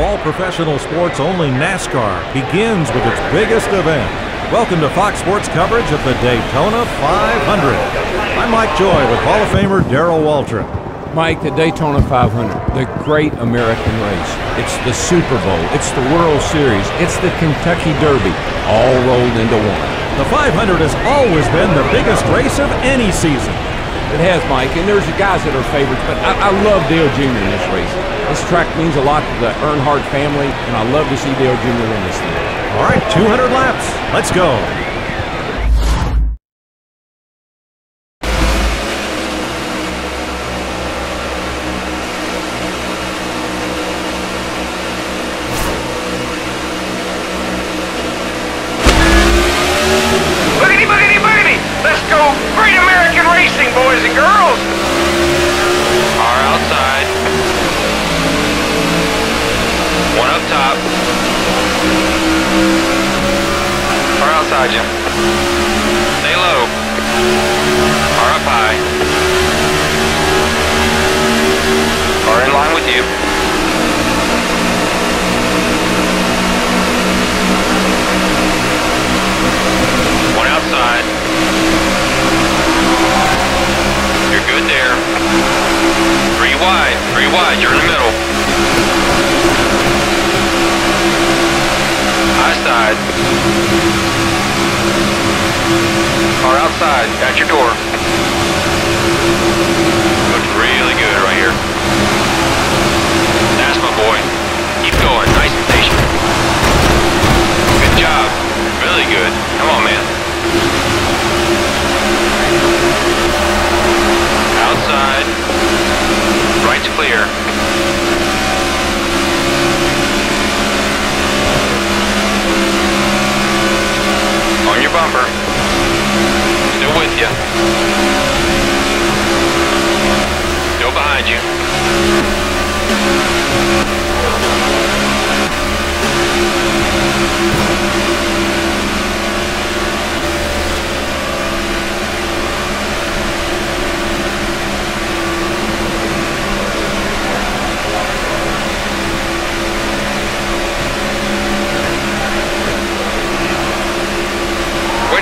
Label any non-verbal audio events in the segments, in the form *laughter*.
of all professional sports, only NASCAR begins with its biggest event. Welcome to Fox Sports coverage of the Daytona 500. I'm Mike Joy with Hall of Famer Darrell Waltrip. Mike, the Daytona 500, the great American race. It's the Super Bowl, it's the World Series, it's the Kentucky Derby, all rolled into one. The 500 has always been the biggest race of any season. It has, Mike, and there's the guys that are favorites, but I, I love Dale Jr. in this race. This track means a lot to the Earnhardt family, and I love to see Dale Jr. win this thing. All right, 200 laps. Let's go. Boogity, boogity, boogity! Let's go great American racing, boys and girls! You. Stay low. Car up high. Car in line with you. One outside. You're good there. Three wide. Three wide. You're in the middle. High side. Car outside. At your door. Looks really good right here. That's my boy. Keep going. Nice and patient. Good job. Really good. Come on, man. Outside. Right's clear. On your bumper. You. Still behind you.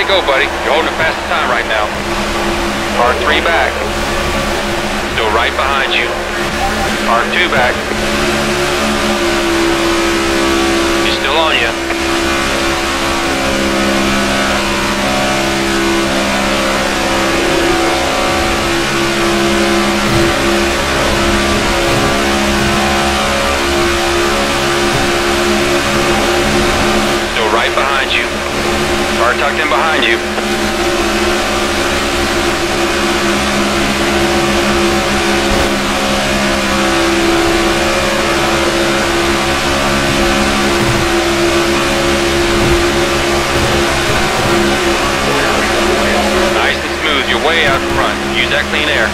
Go, buddy. You're holding a fast time right now. Car three back. Still right behind you. Car two back. He's still on you. Still right behind you. Car tucked in behind you. Nice and smooth. You're way out front. Use that clean air.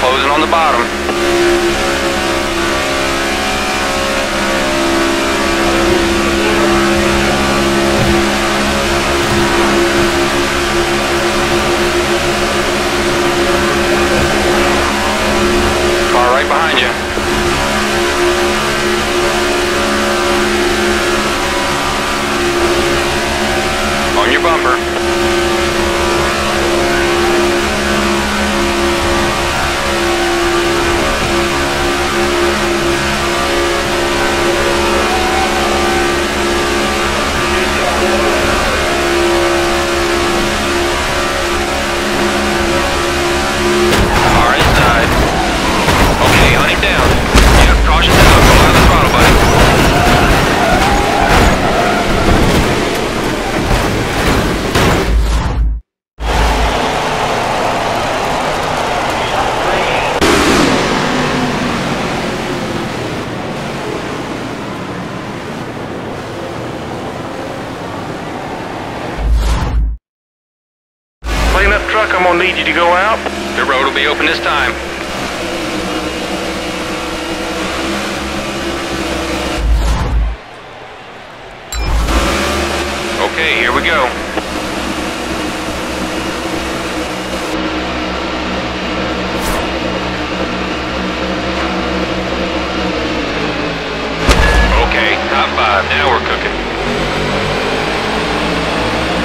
Closing on the bottom. Car right behind you. On your bumper. Down. Yeah, caution down. Go out of the throttle, buddy. Clean up truck, I'm gonna need you to go out. The road will be open this time. Okay, here we go. five. Now we're cooking.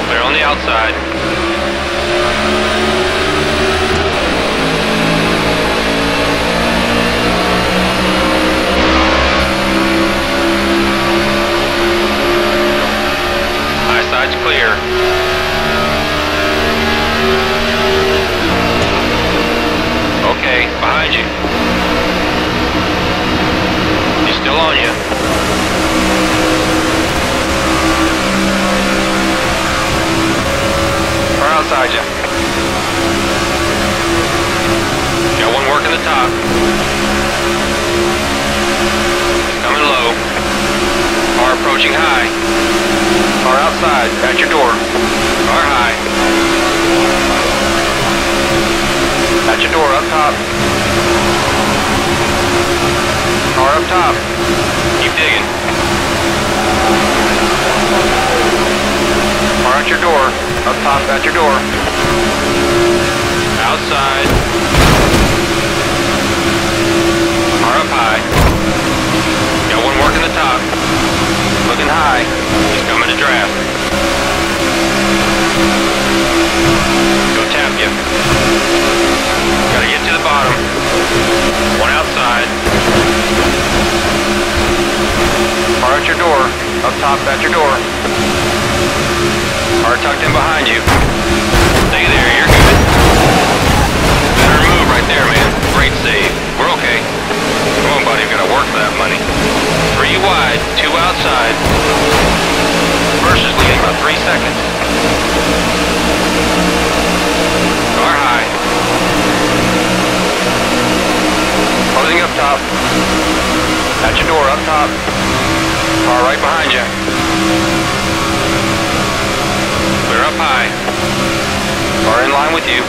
Clear on the outside. High clear. Okay, behind you. He's still on you. Far outside you. Got one working the top. Coming low. Car approaching high. Car outside, at your door. Car high. At your door, up top. Car up top. Keep digging. Car at your door. Up top, at your door. Outside. Car up high. Got one working the top. Looking high. He's coming to draft. Go tap you. Gotta get to the bottom. One outside. Car at your door. Up top at your door. Car tucked in behind you. Stay there, you're good. Better move right there, man. Great save. Come on, buddy, we gotta work for that money. Three wide, two outside. Is leading about three seconds. Car high. Closing up top. At your door, up top. Car right behind you. Clear up high. Car in line with you.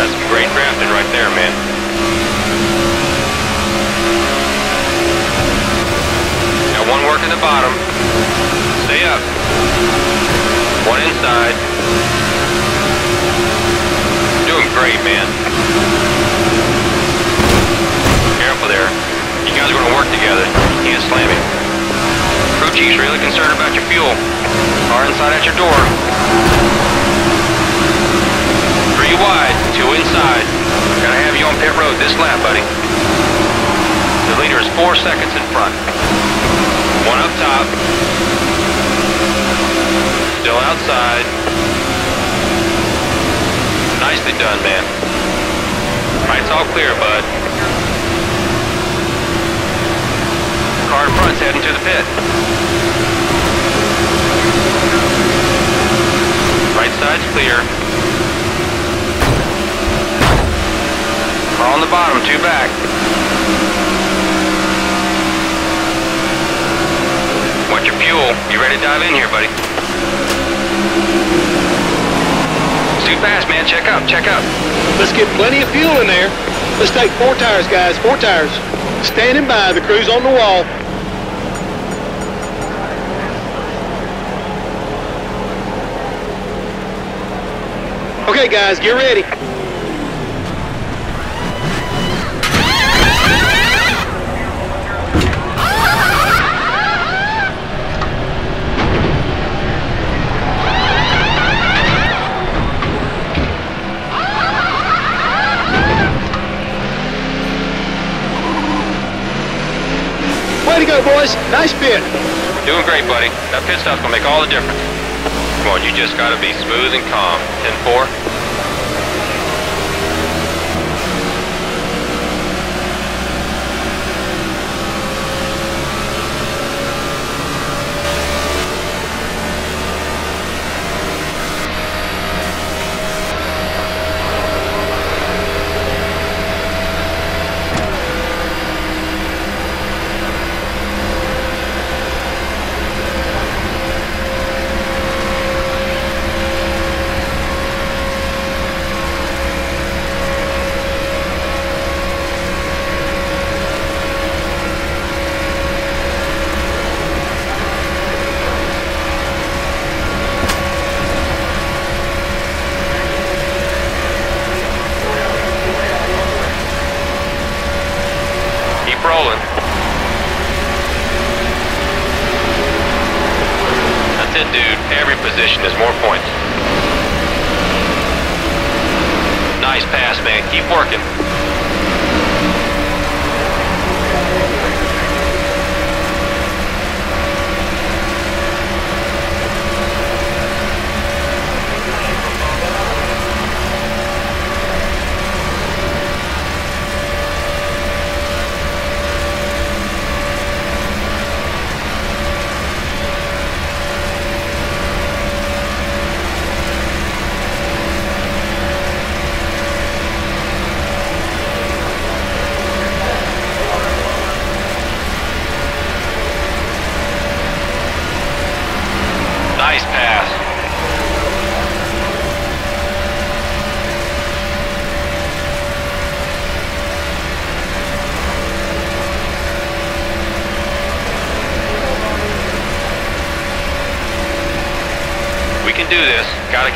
That's some great drafting right there, man. Working the bottom. Stay up. One inside. Doing great, man. Careful there. You guys are going to work together. You can't slam him. Crew chief's really concerned about your fuel. Car inside at your door. Three wide, two inside. Gotta have you on pit road this lap, buddy. The leader is four seconds in front. One up top. Still outside. Nicely done, man. Alright, it's all clear, bud. Car in front's heading to the pit. Right side's clear. Car on the bottom, two back. Watch your fuel. You ready to dive in here, buddy? It's too fast, man. Check up, check up. Let's get plenty of fuel in there. Let's take four tires, guys. Four tires. Standing by. The crew's on the wall. Okay, guys, get ready. Boys. Nice pit. Doing great, buddy. That pit stop's gonna make all the difference. Come on, you just gotta be smooth and calm. 10-4.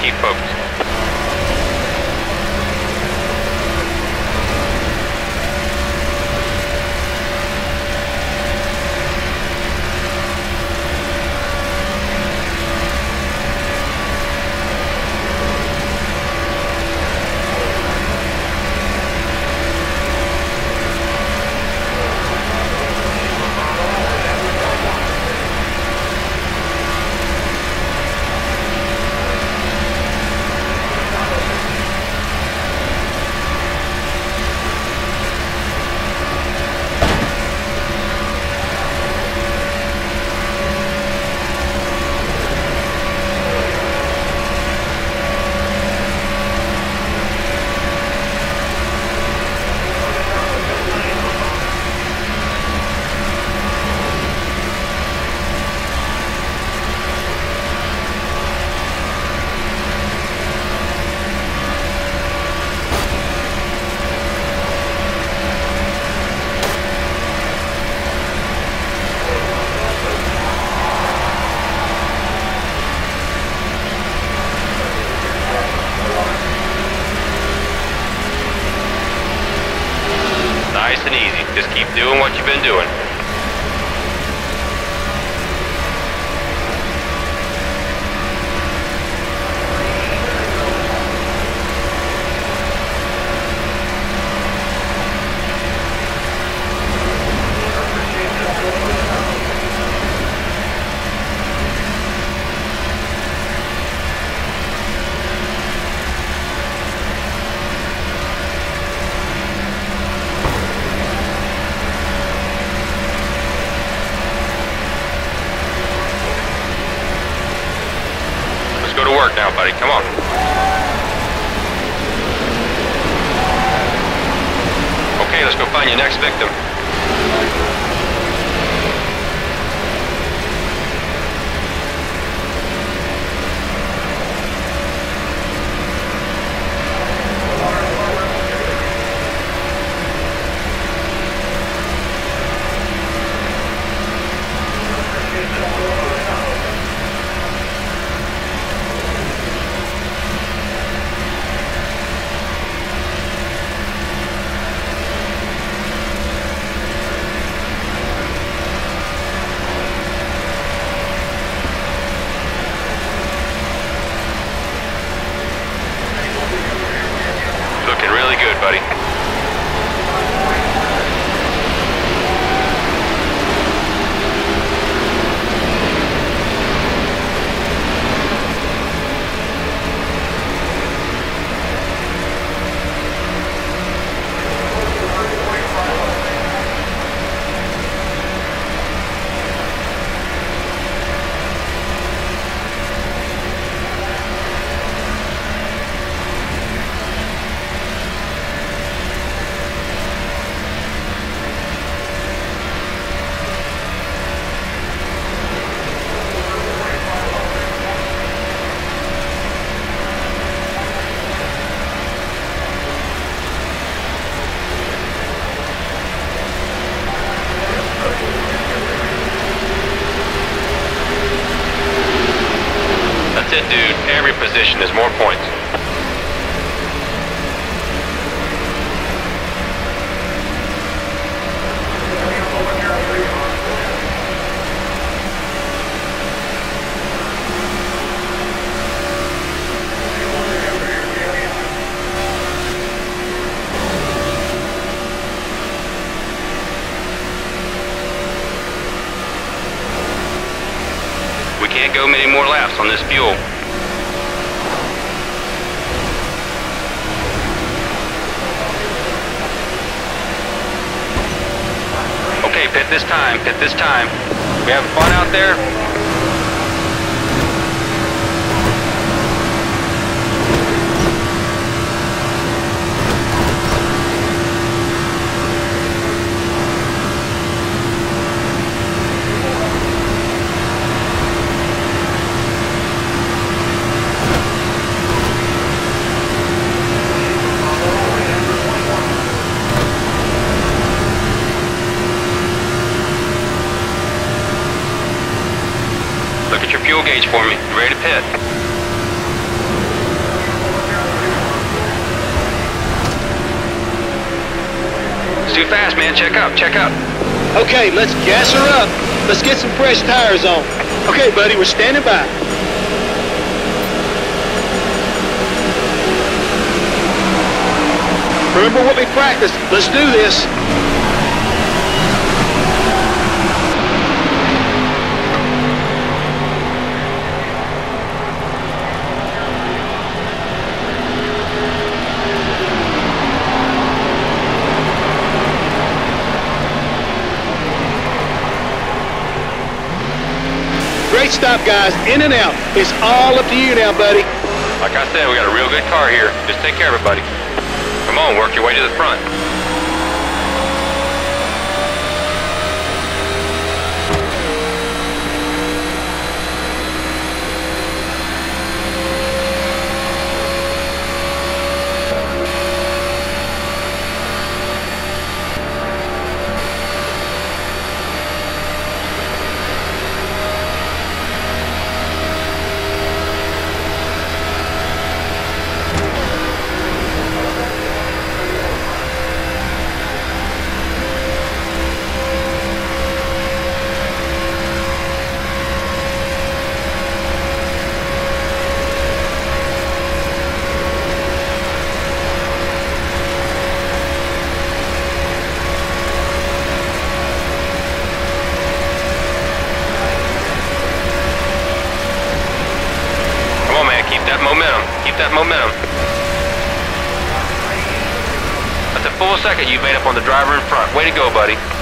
Keep focused. Is more points. on this fuel. Okay, pit pit this time. We having fun out there? Look at your fuel gauge for me. You ready to pit? It's too fast, man. Check out, check out. Okay, let's gas her up. Let's get some fresh tires on. Okay, buddy, we're standing by. Remember what we practiced. Let's do this. Great stop, guys. In and out. It's all up to you now, buddy. Like I said, we got a real good car here. Just take care of it, buddy. Come on, work your way to the front. Come on, man. Keep that momentum. Keep that momentum. That's a full second you made up on the driver in front. Way to go, buddy.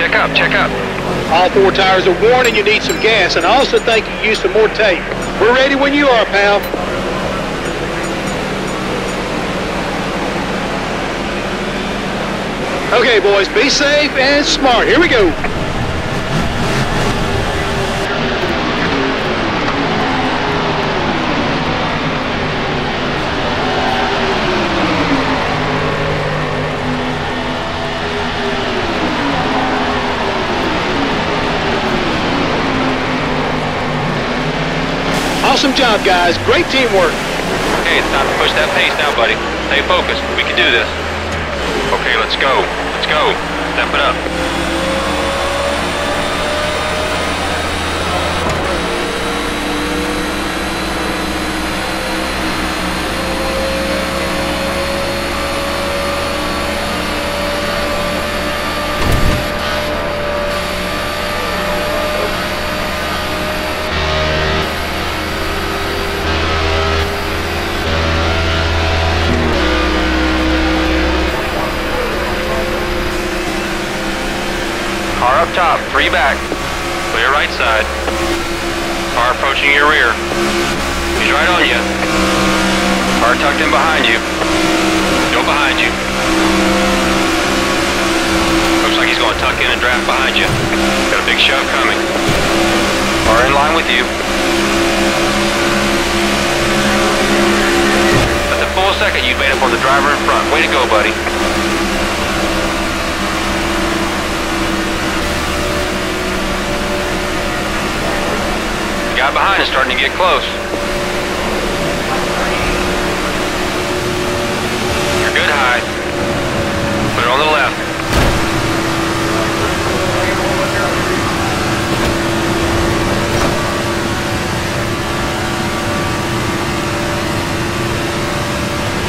Check up, check up. All four tires are worn and you need some gas. And I also think you use some more tape. We're ready when you are, pal. Okay, boys, be safe and smart. Here we go. Awesome job, guys. Great teamwork. Okay, it's time to push that pace now, buddy. Stay focused. We can do this. Okay, let's go. Let's go. Step it up. Top, three back. Clear right side. Car approaching your rear. He's right on you. Car tucked in behind you. Still behind you. Looks like he's going to tuck in and draft behind you. Got a big shove coming. Car in line with you. That's a full second you made up on the driver in front. Way to go, buddy. Guy behind is starting to get close. You're good high. Put it on the left.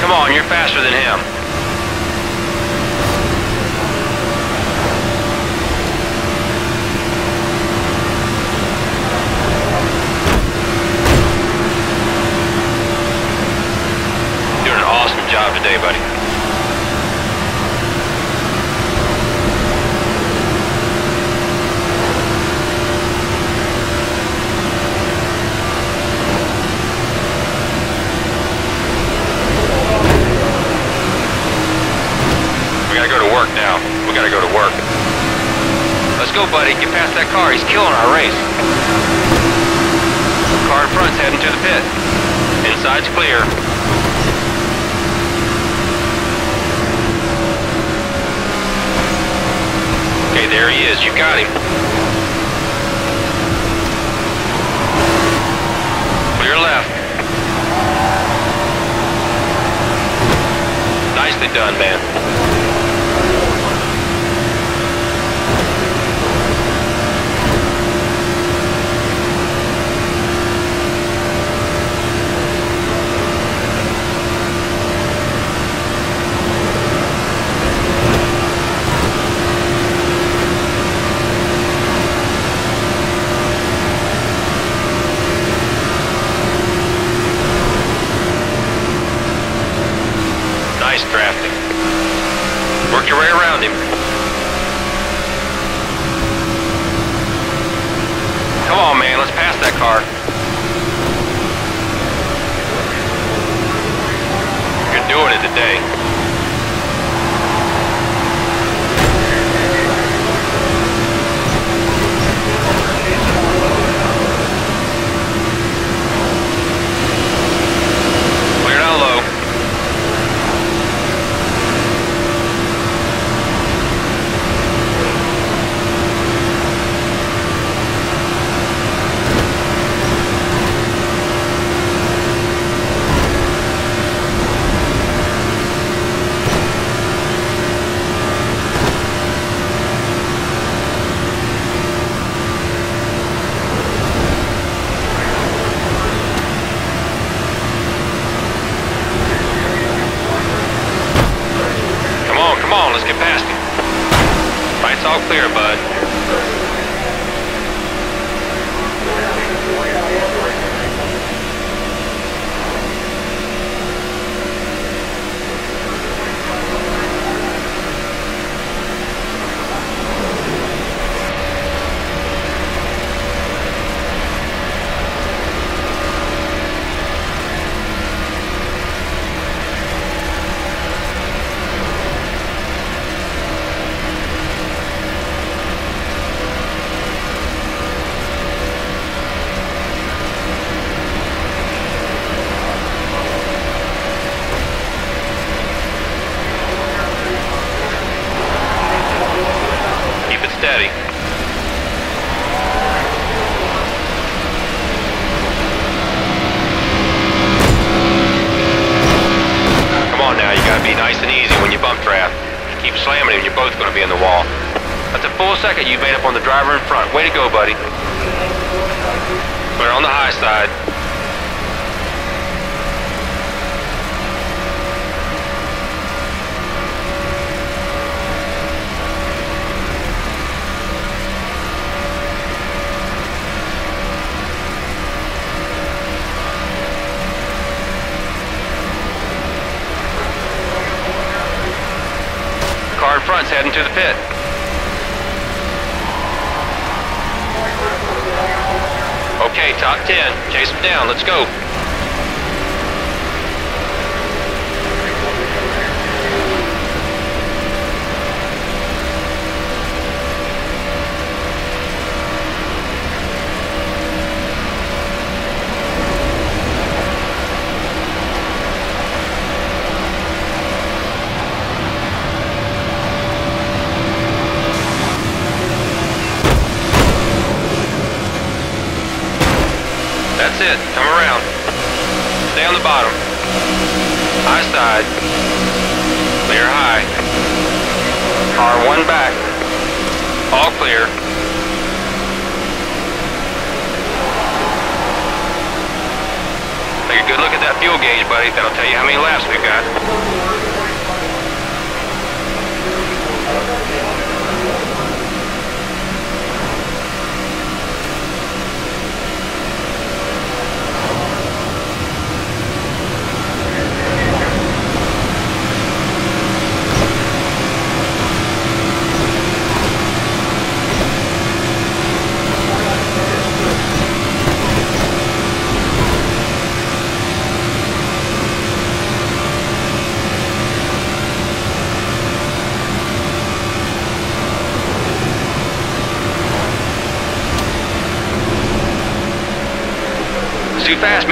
Come on, you're faster than him. Doing an awesome job today, buddy. We gotta go to work now. We gotta go to work. Let's go, buddy. Get past that car. He's killing our race. Car in front's heading to the pit. Inside's clear. There he is. You got him. Clear left. Nicely done, man.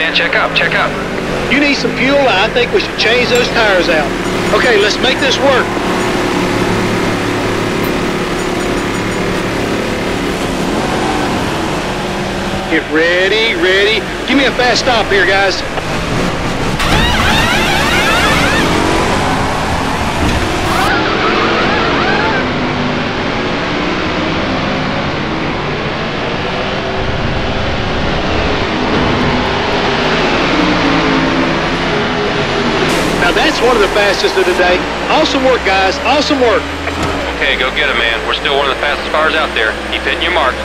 man. Check up, check up. You need some fuel? I think we should change those tires out. Okay, let's make this work. Get ready, ready. Give me a fast stop here, guys. One of the fastest of the day. Awesome work, guys. Awesome work. Okay, go get him, man. We're still one of the fastest cars out there. Keep hitting your mark.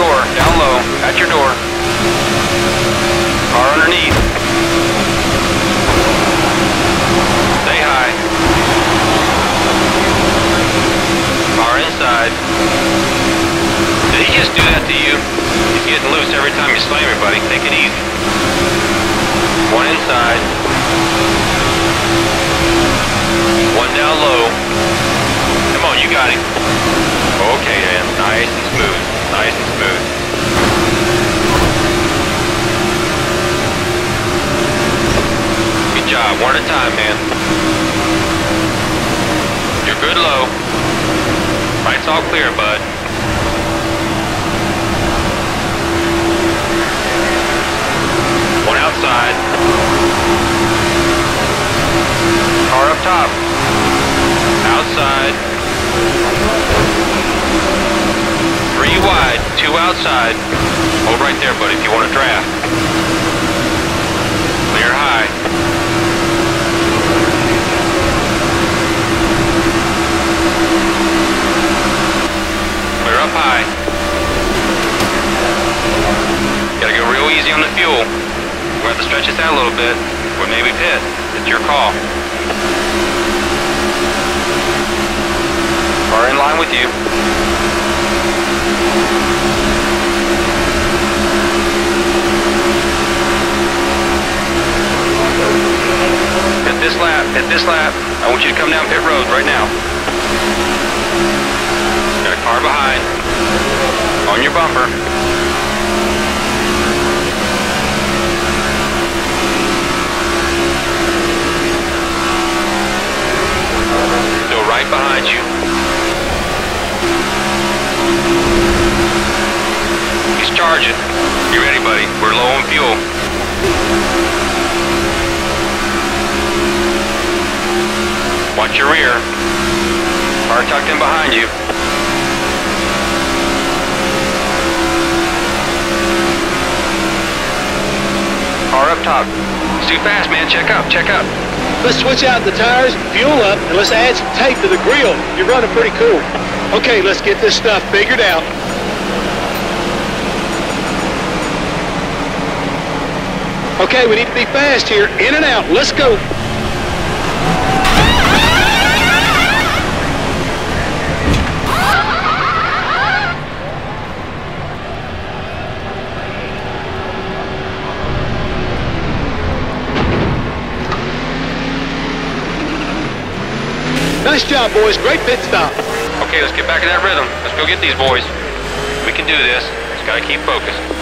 Door. Down low. At your door. Car underneath. Stay high. Car inside. Did he just do that to you? He's getting loose every time you slam buddy. Take it easy. One inside. One down low. Come on, you got him. Okay, man. Nice and smooth. Nice and smooth. Good job. One at a time, man. You're good low. Right's all clear, bud. One outside. Car up top. Outside. Three wide, two outside. Hold right there, buddy, if you want to draft. Clear high. Clear up high. Gotta go real easy on the fuel. We're to have to stretch this out a little bit, or maybe pit. It's your call. Car in line with you. Hit this lap, hit this lap. I want you to come down pit road right now. Got a car behind. On your bumper. Right behind you. He's charging. You ready, buddy? We're low on fuel. Watch your rear. Car tucked in behind you. Car up top. It's too fast, man. Check up, check up. Let's switch out the tires, fuel up, and let's add some tape to the grill. You're running pretty cool. Okay, let's get this stuff figured out. Okay, we need to be fast here. In and out. Let's go. Nice job, boys. Great pit stop. Okay, let's get back in that rhythm. Let's go get these boys. We can do this. Just gotta keep focused.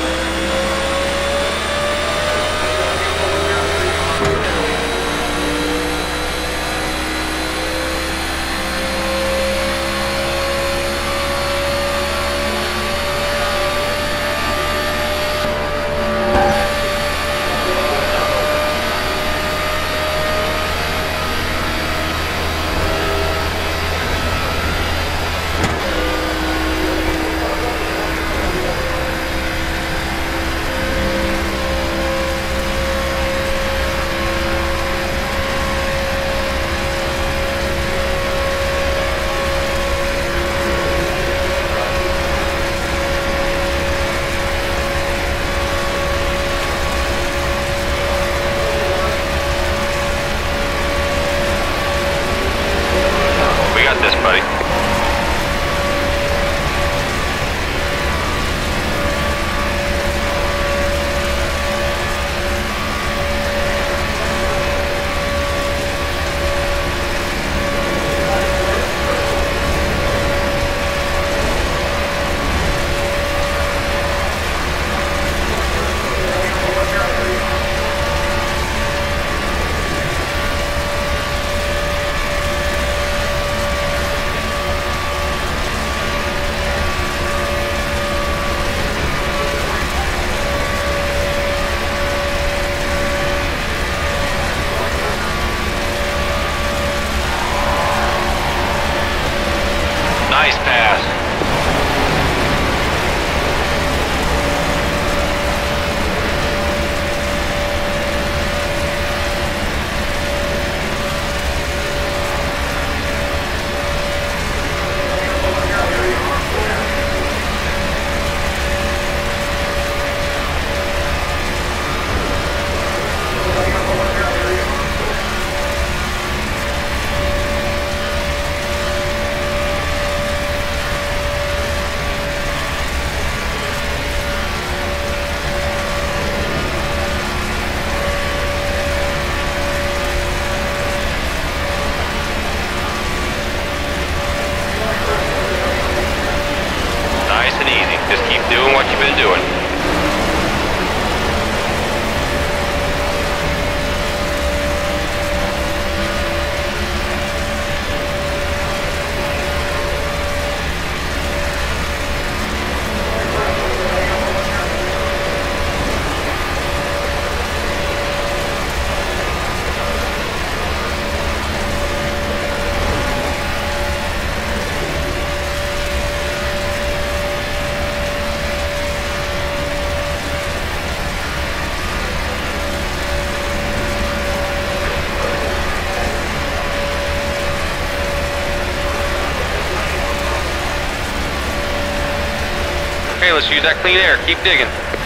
Let's use that clean air. Keep digging.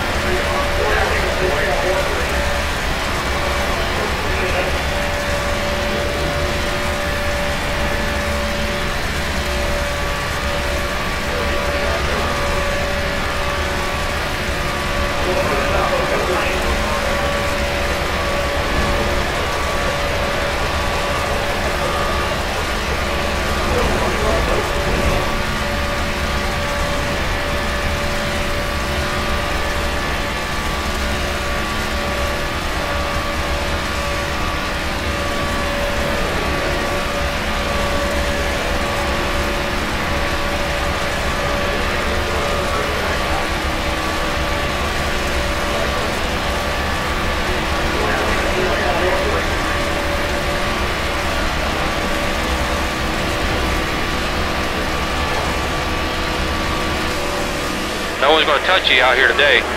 No one's gonna touch you out here today.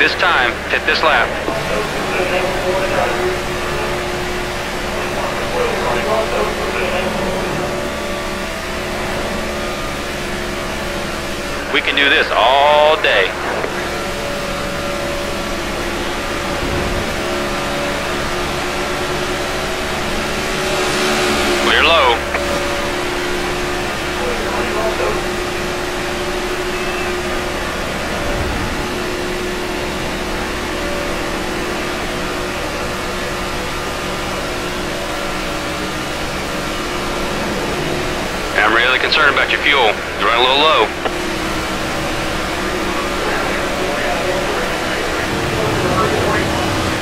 This time. hit this lap. We can do this all day. Clear low. I'm really concerned about your fuel. You're running a little low.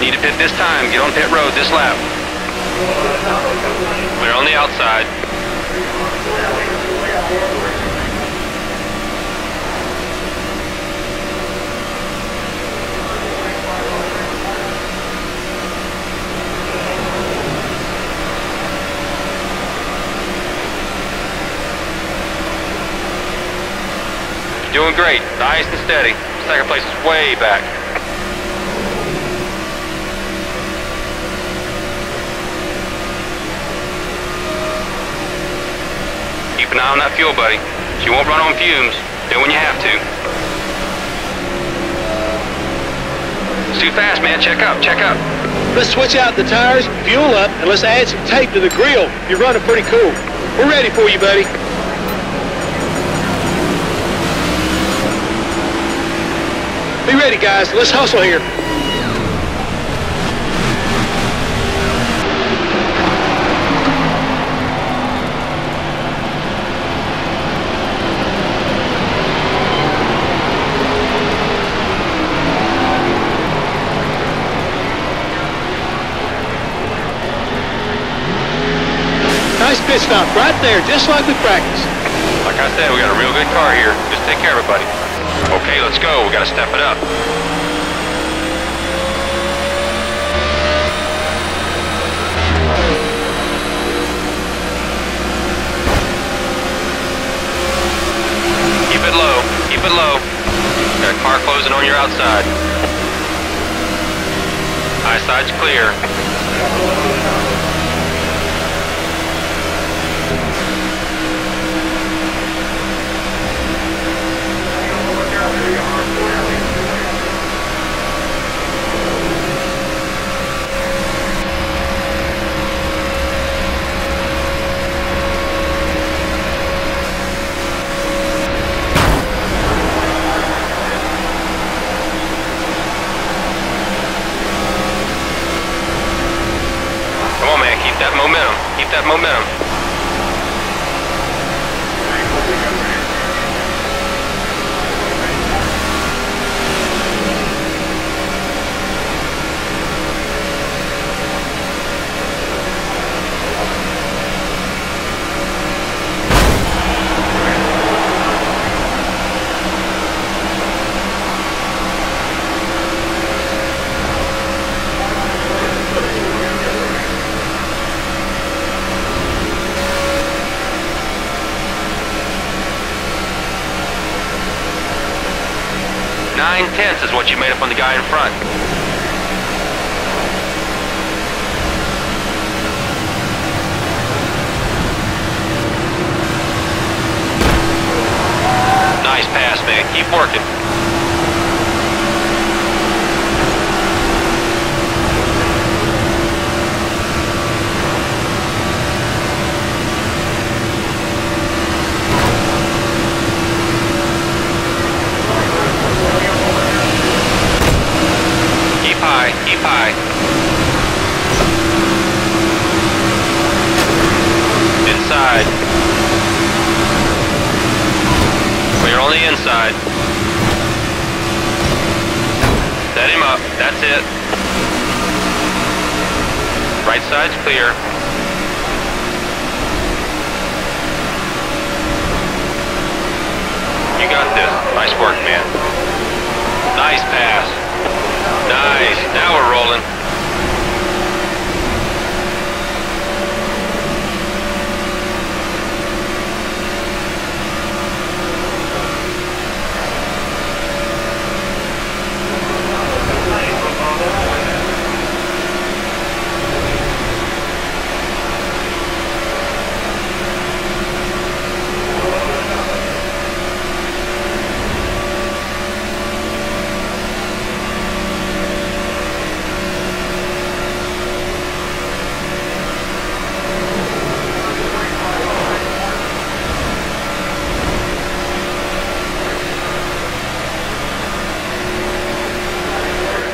Need to Get on pit road this lap. Clear on the outside. You're doing great. Nice and steady. Second place is way back. On that fuel, buddy. She won't run on fumes. Do when you have to. It's too fast, man. Check up, check up. Let's switch out the tires, fuel up, and let's add some tape to the grill. You're running pretty cool. We're ready for you, buddy. Be ready, guys. Let's hustle here. Pit stop right there, just like we practiced. Like I said, we got a real good car here. Just take care buddy. Okay, let's go. We gotta step it up. Keep it low. Keep it low. Got a car closing on your outside. High side's clear. That momentum. Keep that momentum. nine-tenths is what you made up on the guy in front. Nice pass, man. Keep working. Inside. Set him up, that's it. Right side's clear. You got this. Nice work, man. Nice pass. Nice. Now we're rolling.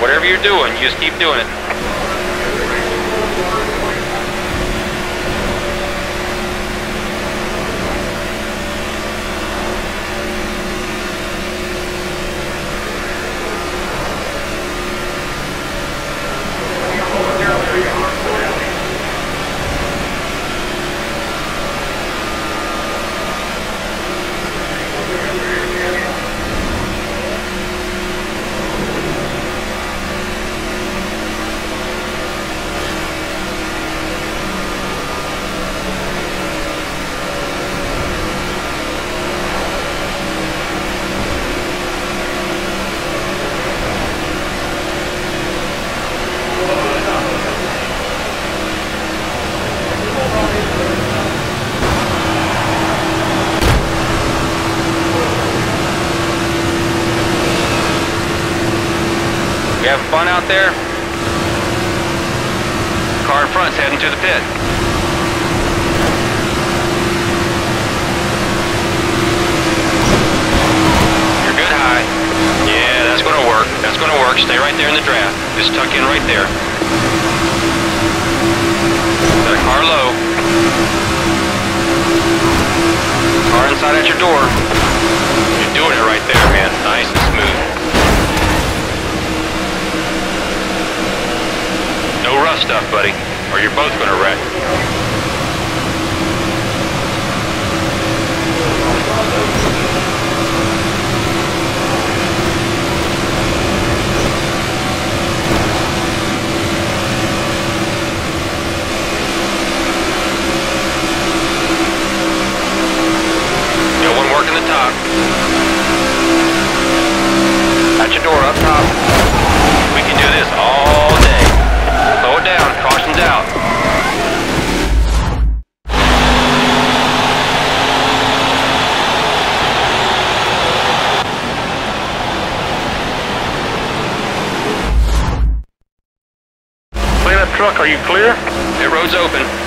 Whatever you're doing, you just keep doing it. You having fun out there? In heading to the pit. You're good high. Yeah, that's gonna work. That's gonna work. Stay right there in the draft. Just tuck in right there. A car low. Car inside at your door. You're doing it right there, man. Nice and smooth. No rough stuff, buddy, you're both gonna wreck. Got one working the top. At your door up top. We can do this all down. Out. Truck, are you clear? Pit road's open.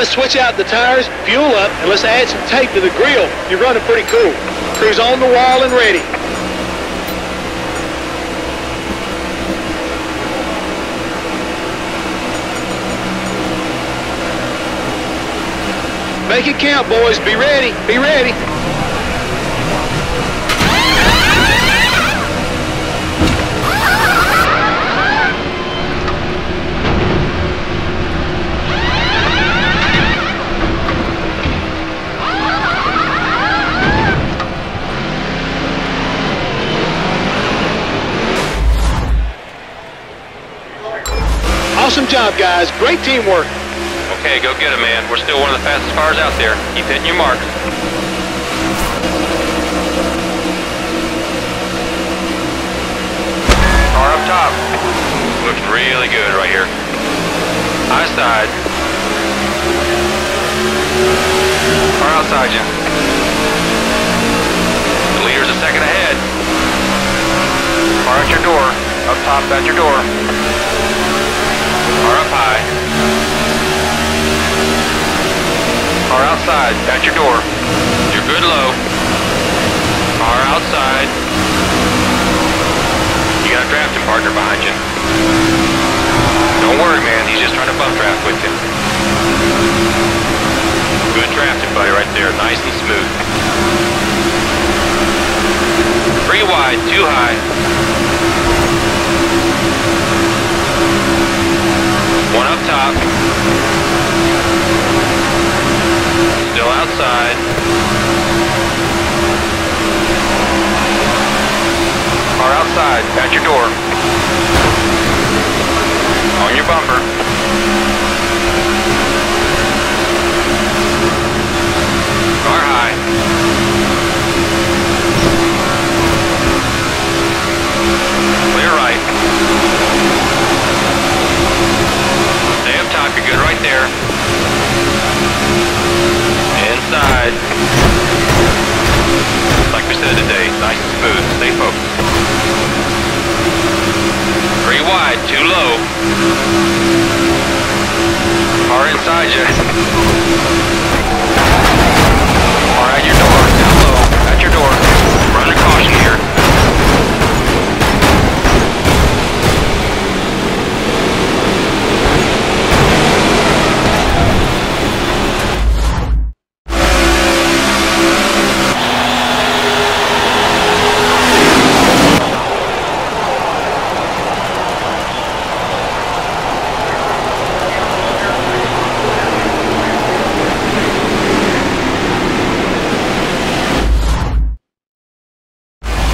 Let's switch out the tires, fuel up, and let's add some tape to the grill. You're running pretty cool. Crew's on the wall and ready. Make it count, boys. Be ready. Be ready. Awesome job, guys. Great teamwork. Okay, go get him, man. We're still one of the fastest cars out there. Keep hitting your marks. Car up top. looking really good right here. High side. Far outside you. The leader's a second ahead. Far out your door. Up top, at your door. Far up high. Far outside, at your door. You're good low. Are outside. You got a drafting partner behind you. Don't worry, man. He's just trying to bump draft with you. Good drafting, buddy, right there. Nice and smooth. Three wide, too high. Top. Still outside. Car outside, at your door. On your bumper. Car high. Clear right. Stay up top, you're good right there. Inside. Like we said today, nice and smooth. Stay focused. Three wide, too low. Car inside you. Car at your door, down low, at your door. Run a caution here.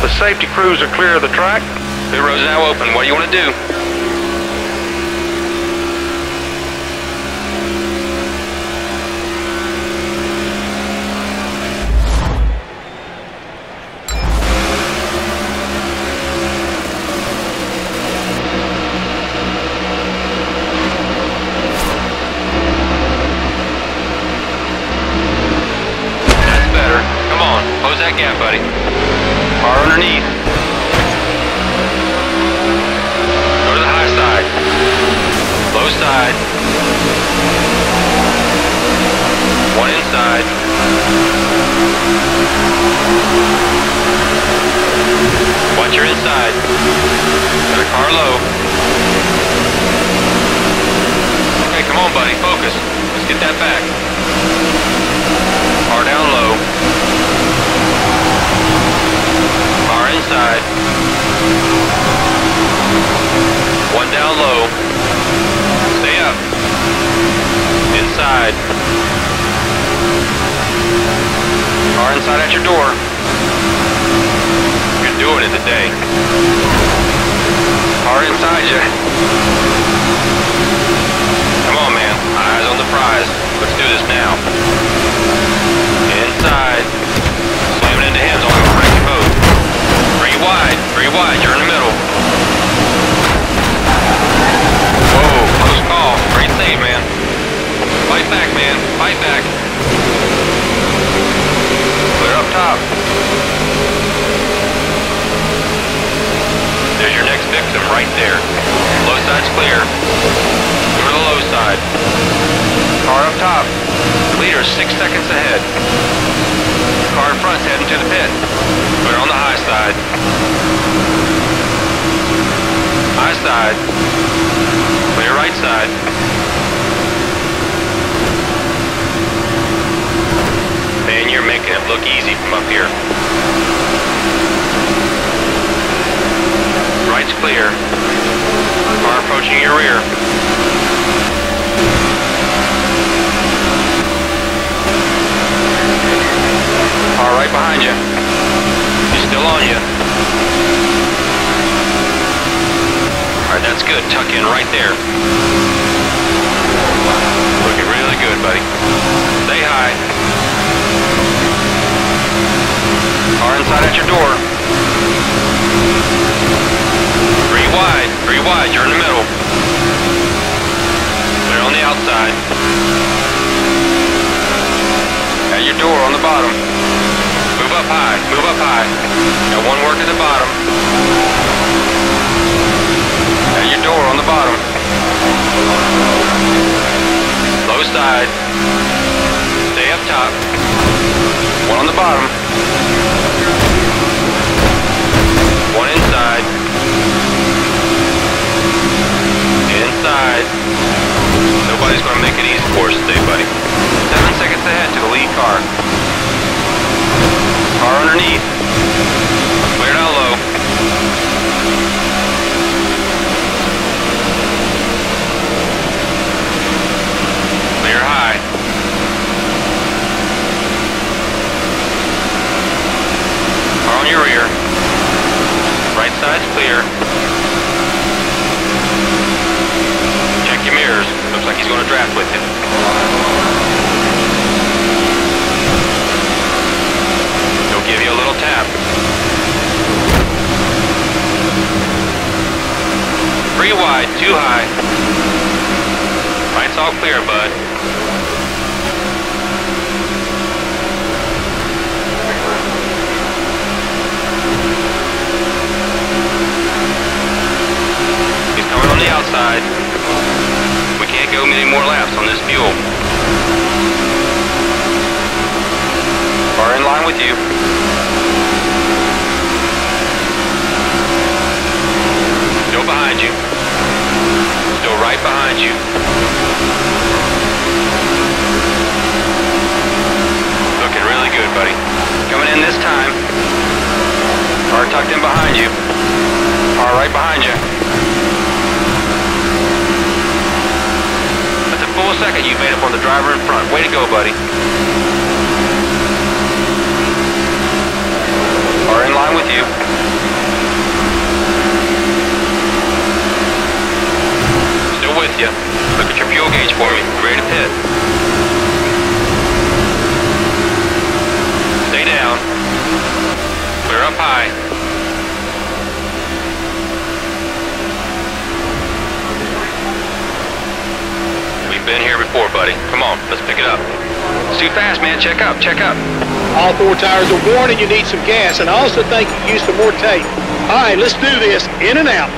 The safety crews are clear of the track. Pit road's now open. What do you want to do? tires are worn and you need some gas, and I also think you use some more tape. All right, let's do this. In and out.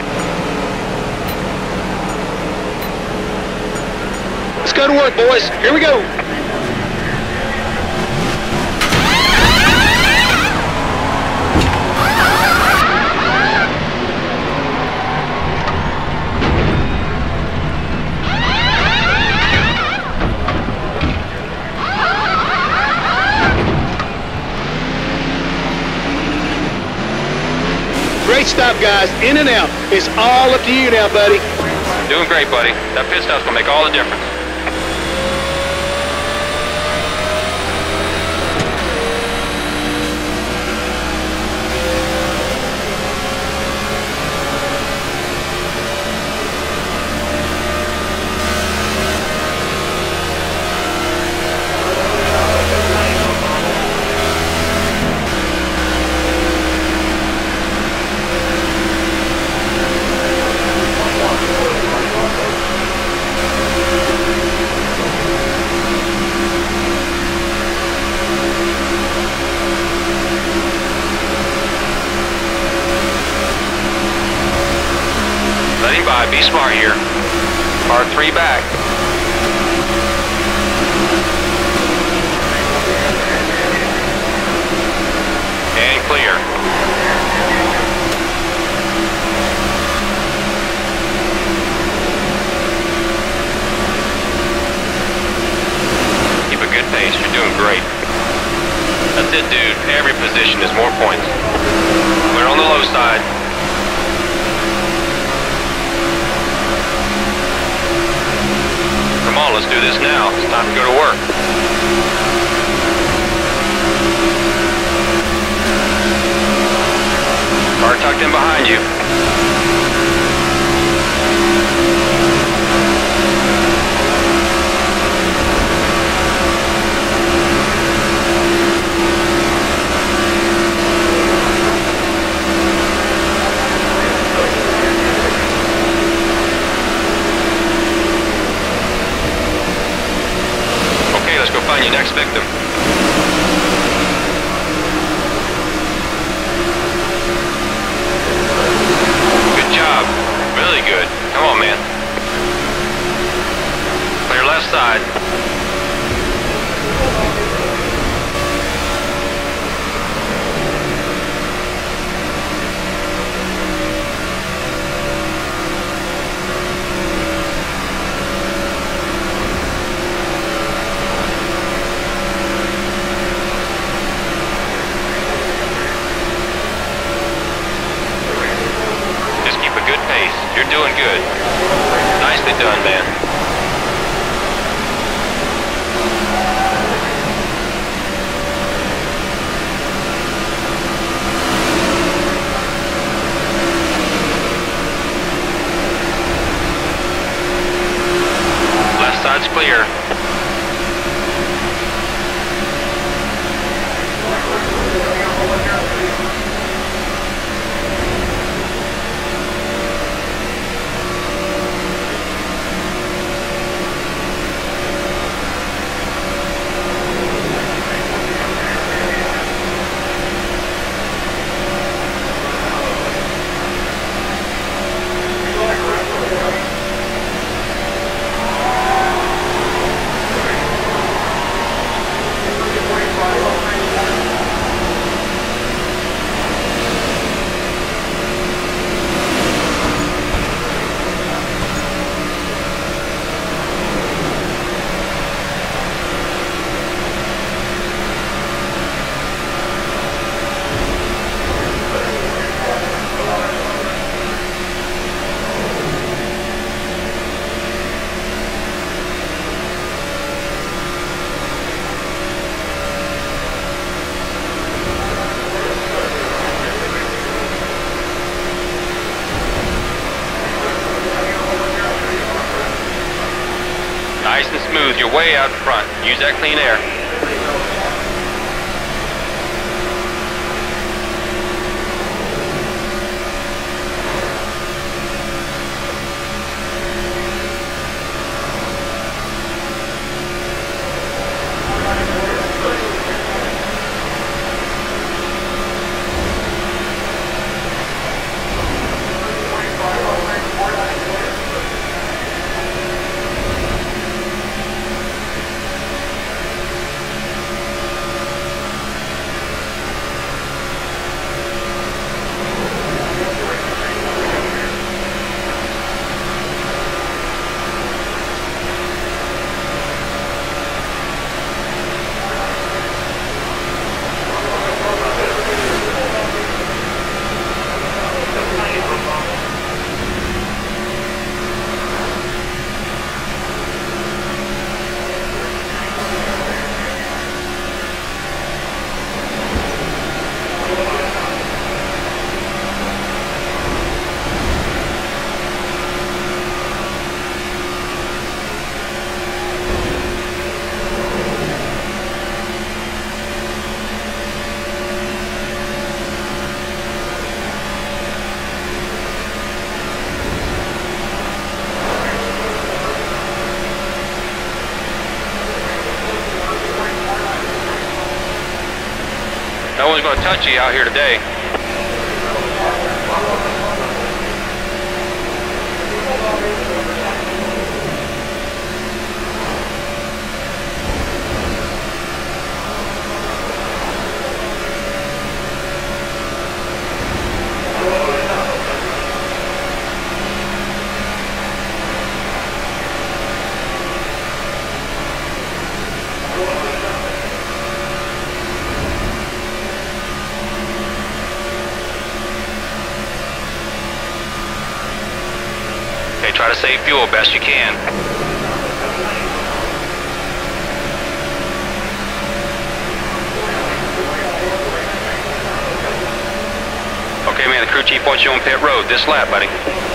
Let's go to work, boys. Here we go. stop, guys. In and out. It's all up to you now, buddy. Doing great, buddy. That pit stop's going to make all the difference. touchy out here today. want you on pit road this lap, buddy.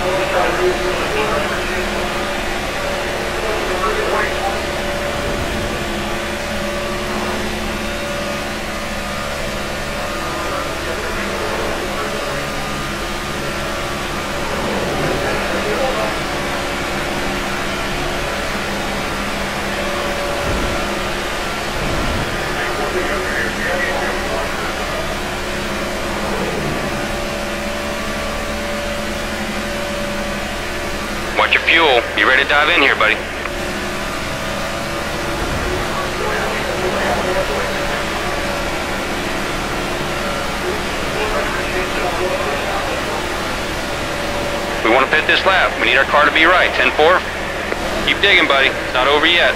Need our car to be right. 10-4. Keep digging, buddy. It's not over yet.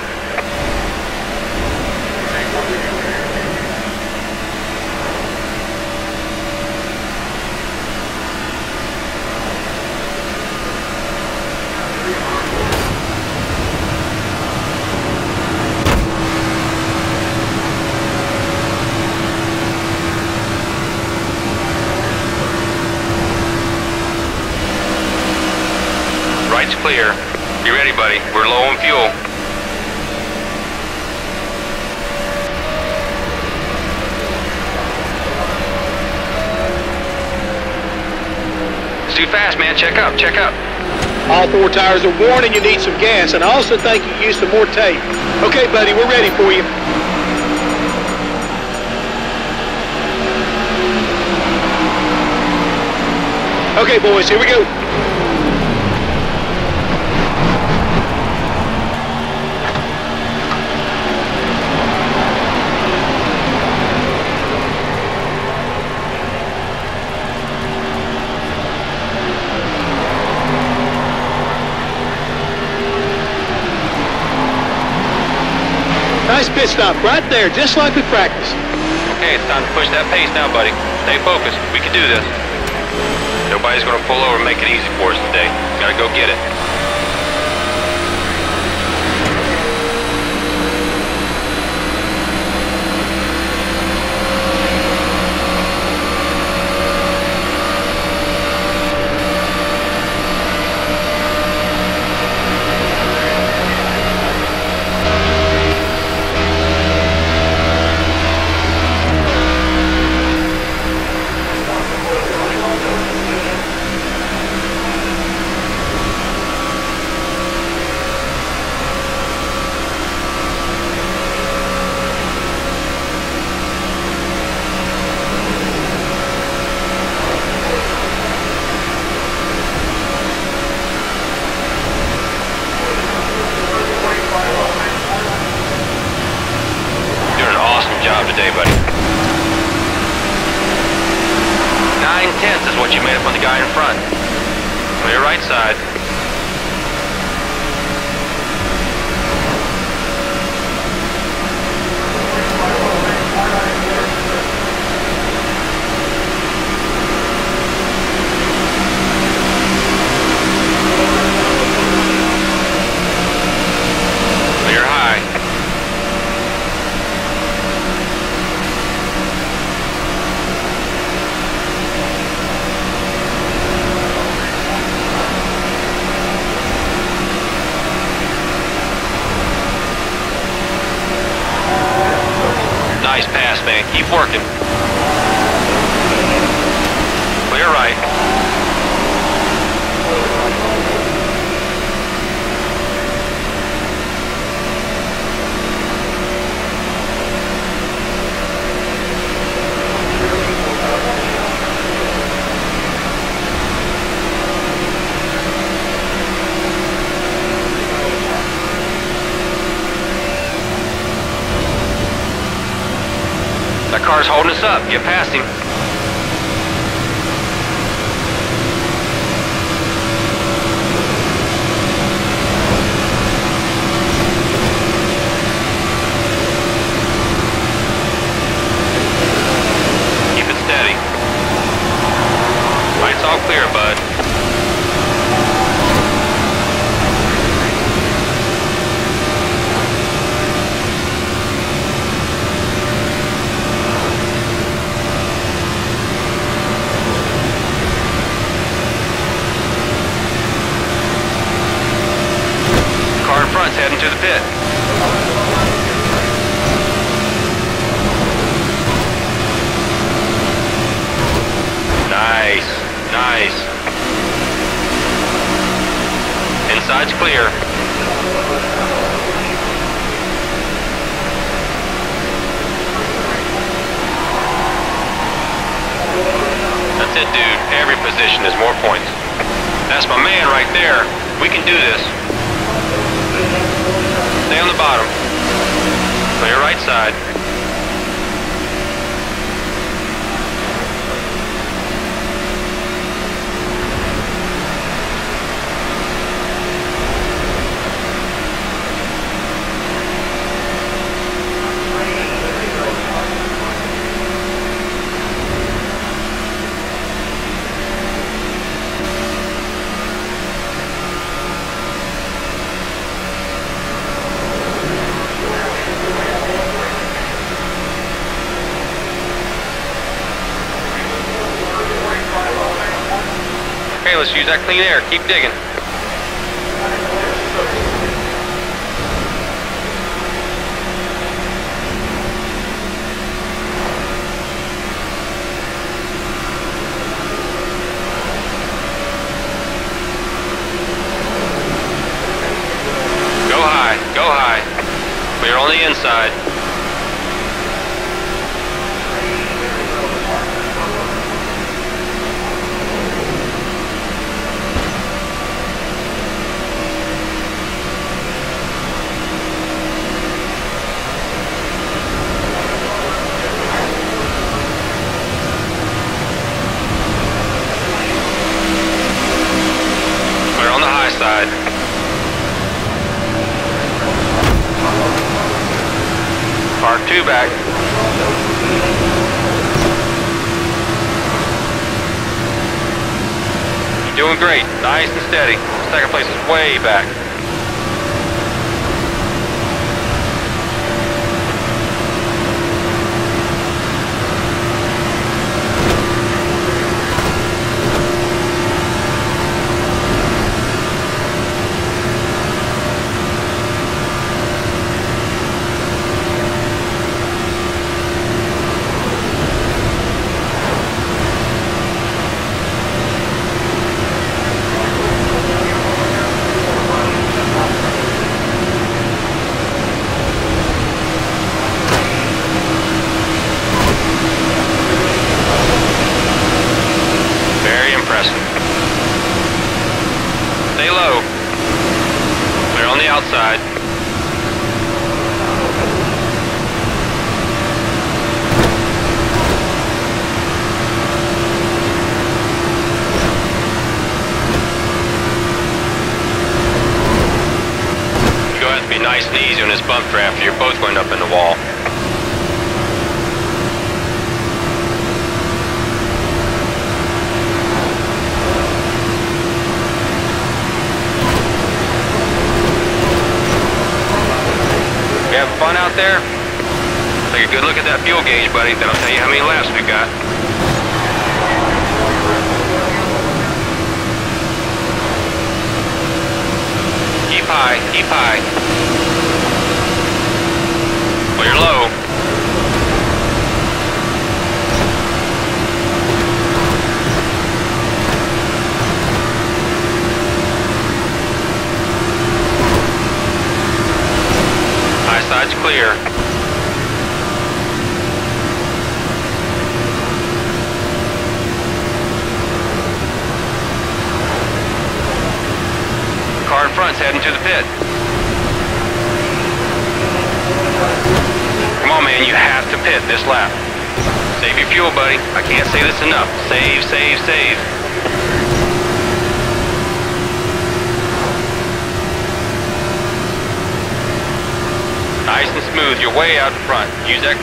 Right's clear. You ready, buddy? We're low on fuel. Fast, man. Check up, check up. All four tires are worn and you need some gas, and I also think you use some more tape. Okay, buddy, we're ready for you. Okay, boys, here we go. Nice pit stop right there, just like we practiced. Okay, it's time to push that pace now, buddy. Stay focused. We can do this. Nobody's gonna pull over and make it easy for us today. Gotta go get it. that clean air. Keep digging. way back.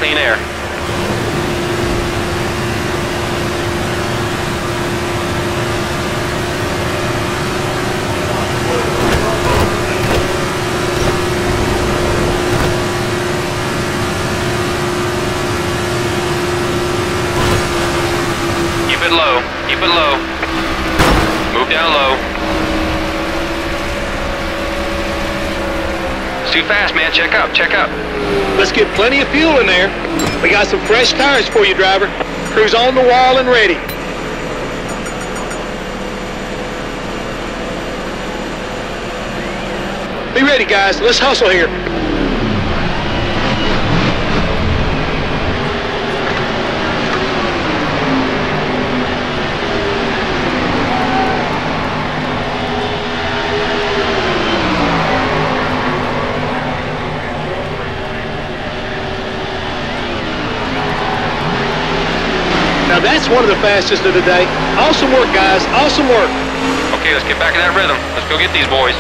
clean air. Keep it low. Keep it low. Move down low. Too fast, man. Check up. Check up. Get plenty of fuel in there. We got some fresh tires for you, driver. Crew's on the wall and ready. Be ready, guys. Let's hustle here. one of the fastest of the day. Awesome work, guys. Awesome work. Okay, let's get back in that rhythm. Let's go get these boys.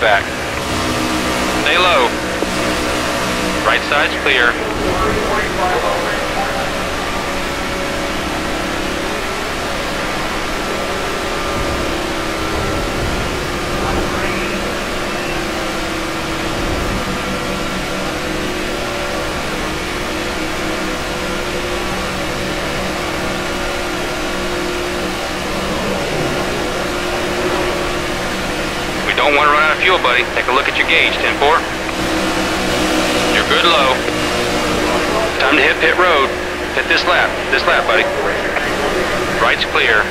Back. Stay low. Right side's clear. We don't want to run out of fuel, buddy. Take gauge, 10-4. You're good low. Time to hit pit road. Hit this lap. This lap, buddy. Right's clear.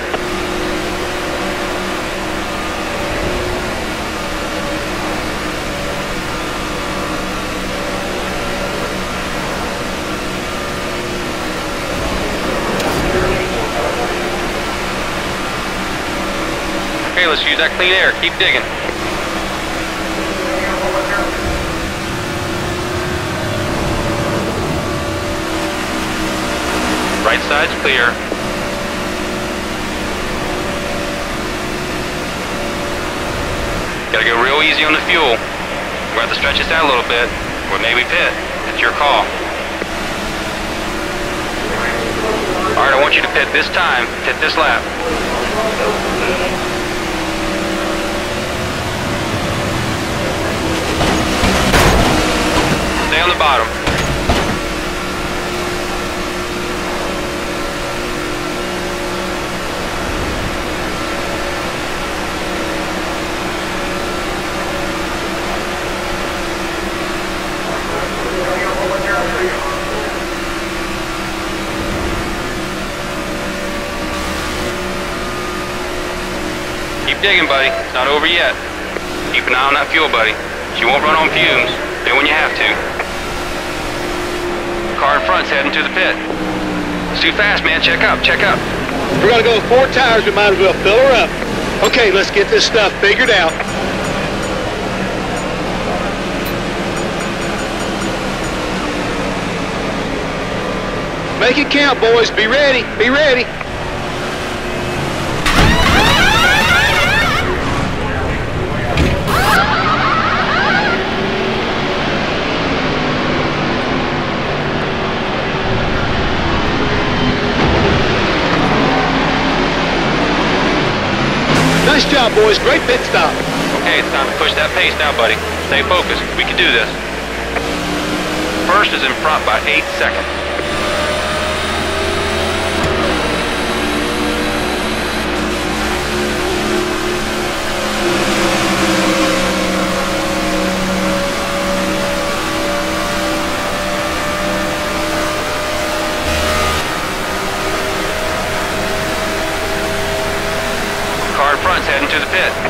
Okay, let's use that clean air. Keep digging. Right side's clear. Gotta go real easy on the fuel. We're to have to stretch this out a little bit, or maybe pit. It's your call. Alright, I want you to pit this time. Pit this lap. Stay on the bottom. Digging, buddy. It's not over yet. Keep an eye on that fuel, buddy. She won't run on fumes. Do when you have to. Car in front's heading to the pit. It's too fast, man. Check up, check up. If we're gonna go with four tires, we might as well fill her up. Okay, let's get this stuff figured out. Make it count, boys. Be ready. Be ready. Nice job, boys. Great pit stop. Okay, it's time to push that pace now, buddy. Stay focused. We can do this. First is in front by eight seconds. Car in front's heading to the pit.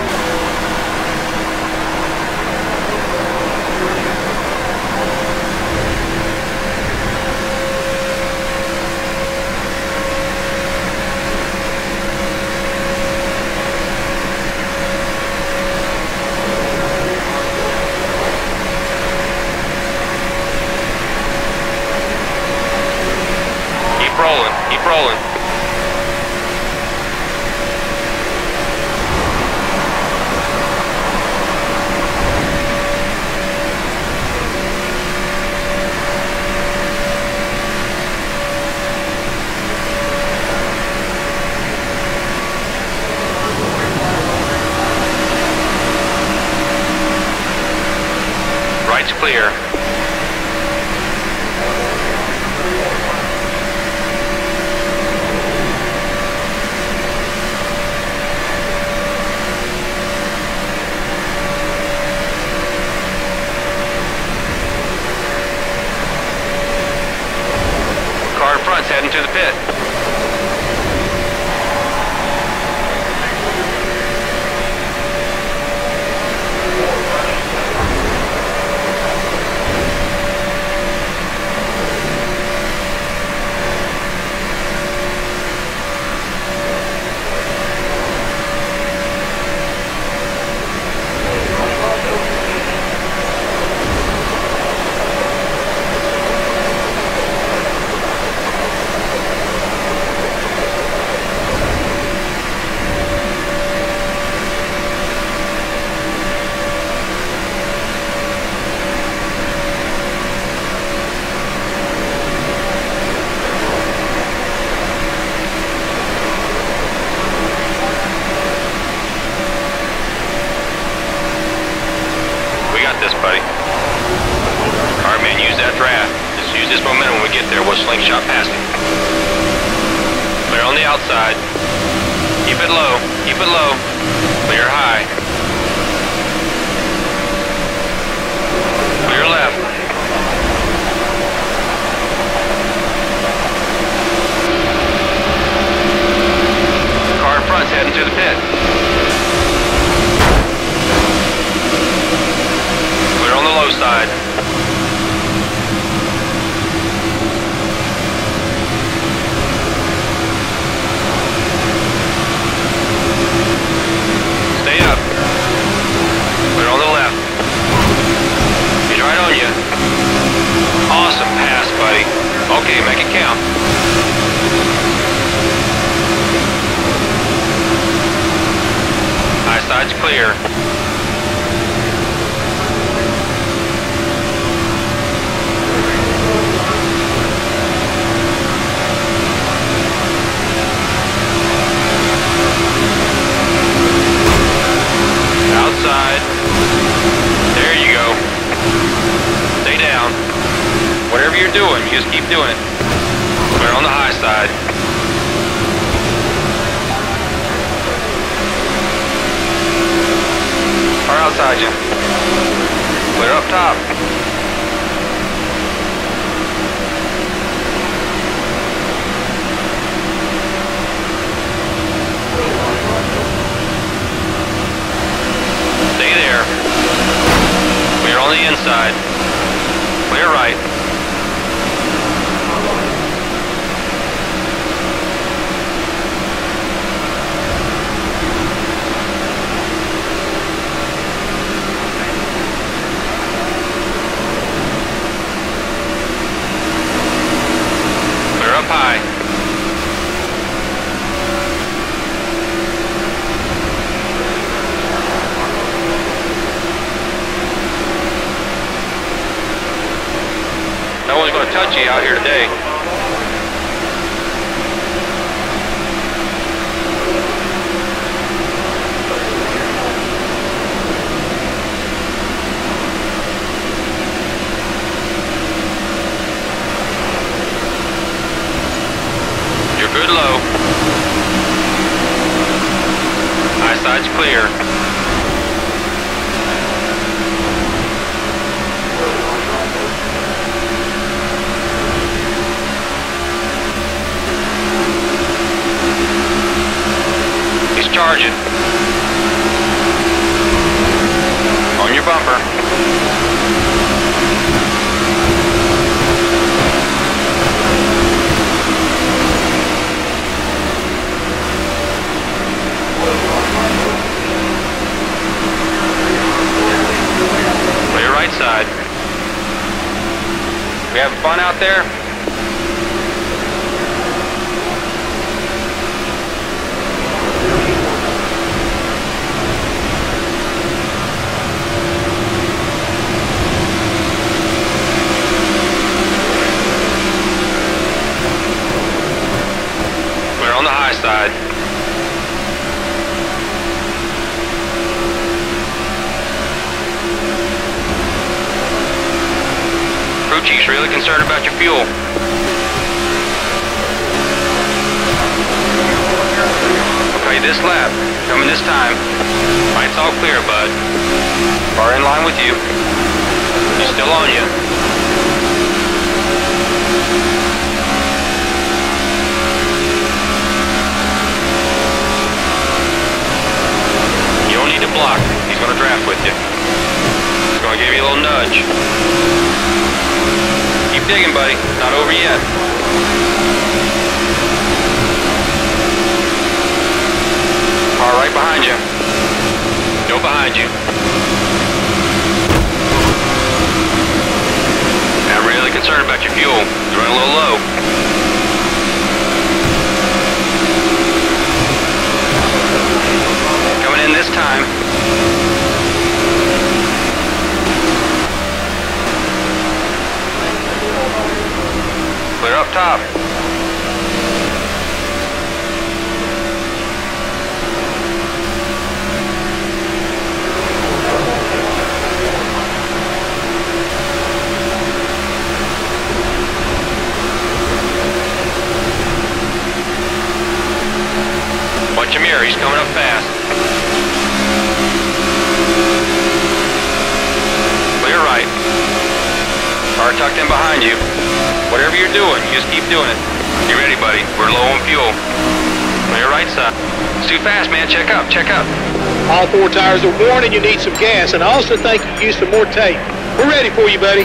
Tires are worn and you need some gas, and I also think you use some more tape. We're ready for you, buddy.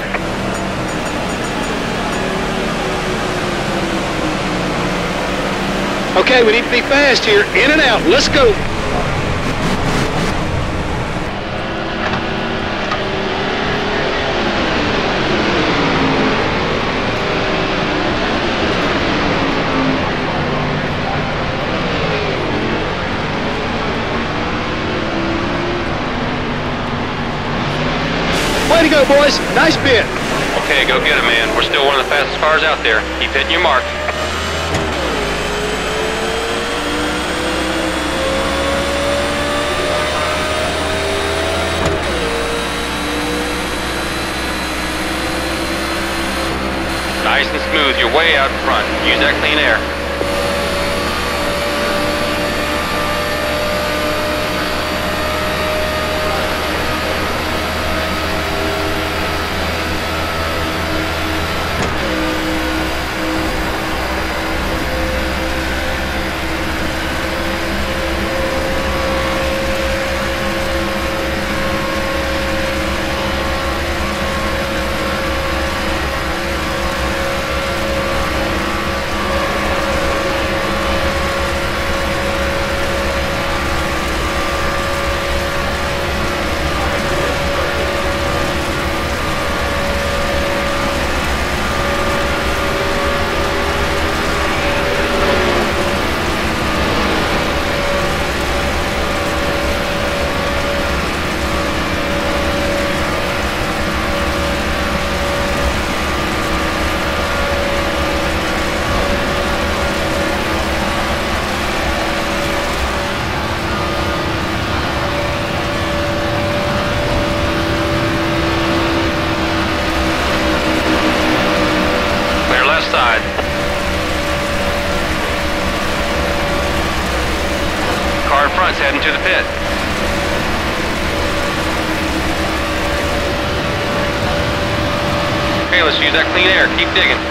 Okay, we need to be fast here. In and out. Let's go. Boys. Nice bit. Okay, go get him, man. We're still one of the fastest cars out there. Keep hitting your mark. Nice and smooth. You're way out front. Use that clean air. Clear left side. Car in front's heading to the pit. Okay, let's use that clean air. Keep digging.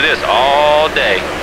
Do this all day.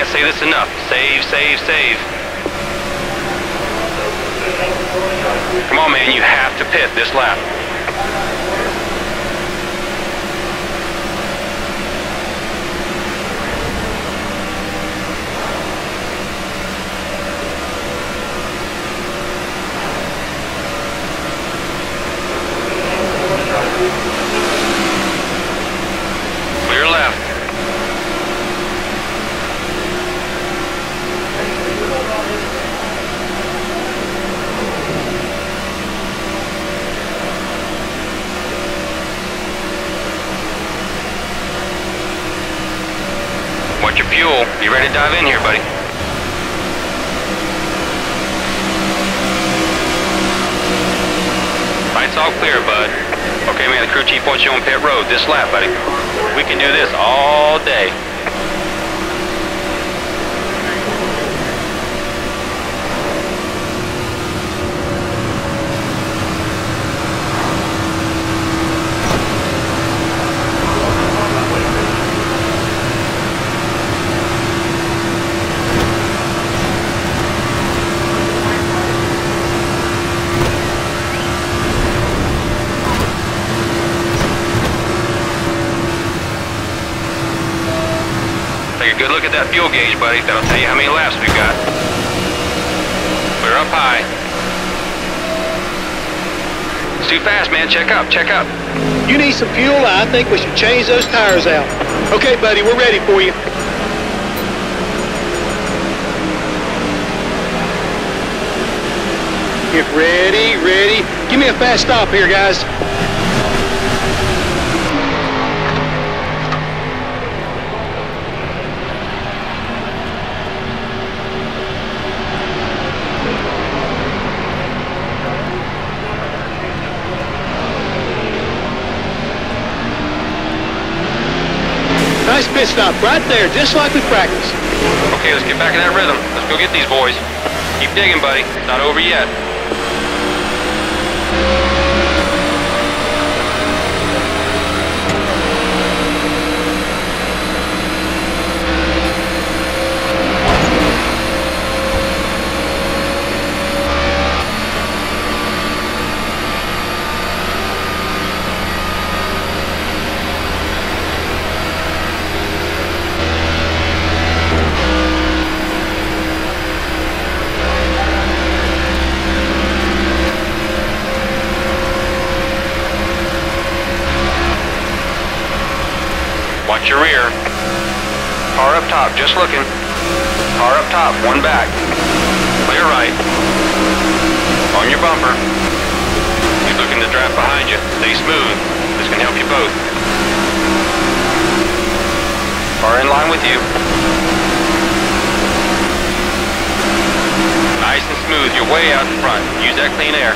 Can't say this enough. Save, save, save. Come on, man. You have to pit this lap. Clear left. Watch your fuel. You ready to dive in here, buddy? Lights all clear, bud. Okay, man, the crew chief wants you on pit road this lap, buddy. We can do this all day. Take a good look at that fuel gauge, buddy. That'll tell you how many laps we've got. We're up high. It's too fast, man. Check up, check up. You need some fuel? I think we should change those tires out. Okay, buddy, we're ready for you. Get ready, ready. Give me a fast stop here, guys. Pit stop right there, just like we practiced. Okay, let's get back in that rhythm. Let's go get these boys. Keep digging, buddy. It's not over yet. Just looking. Car up top, one back. Clear right. On your bumper. You're looking to draft behind you. Stay smooth. This can help you both. Car in line with you. Nice and smooth. You're way out in front. Use that clean air.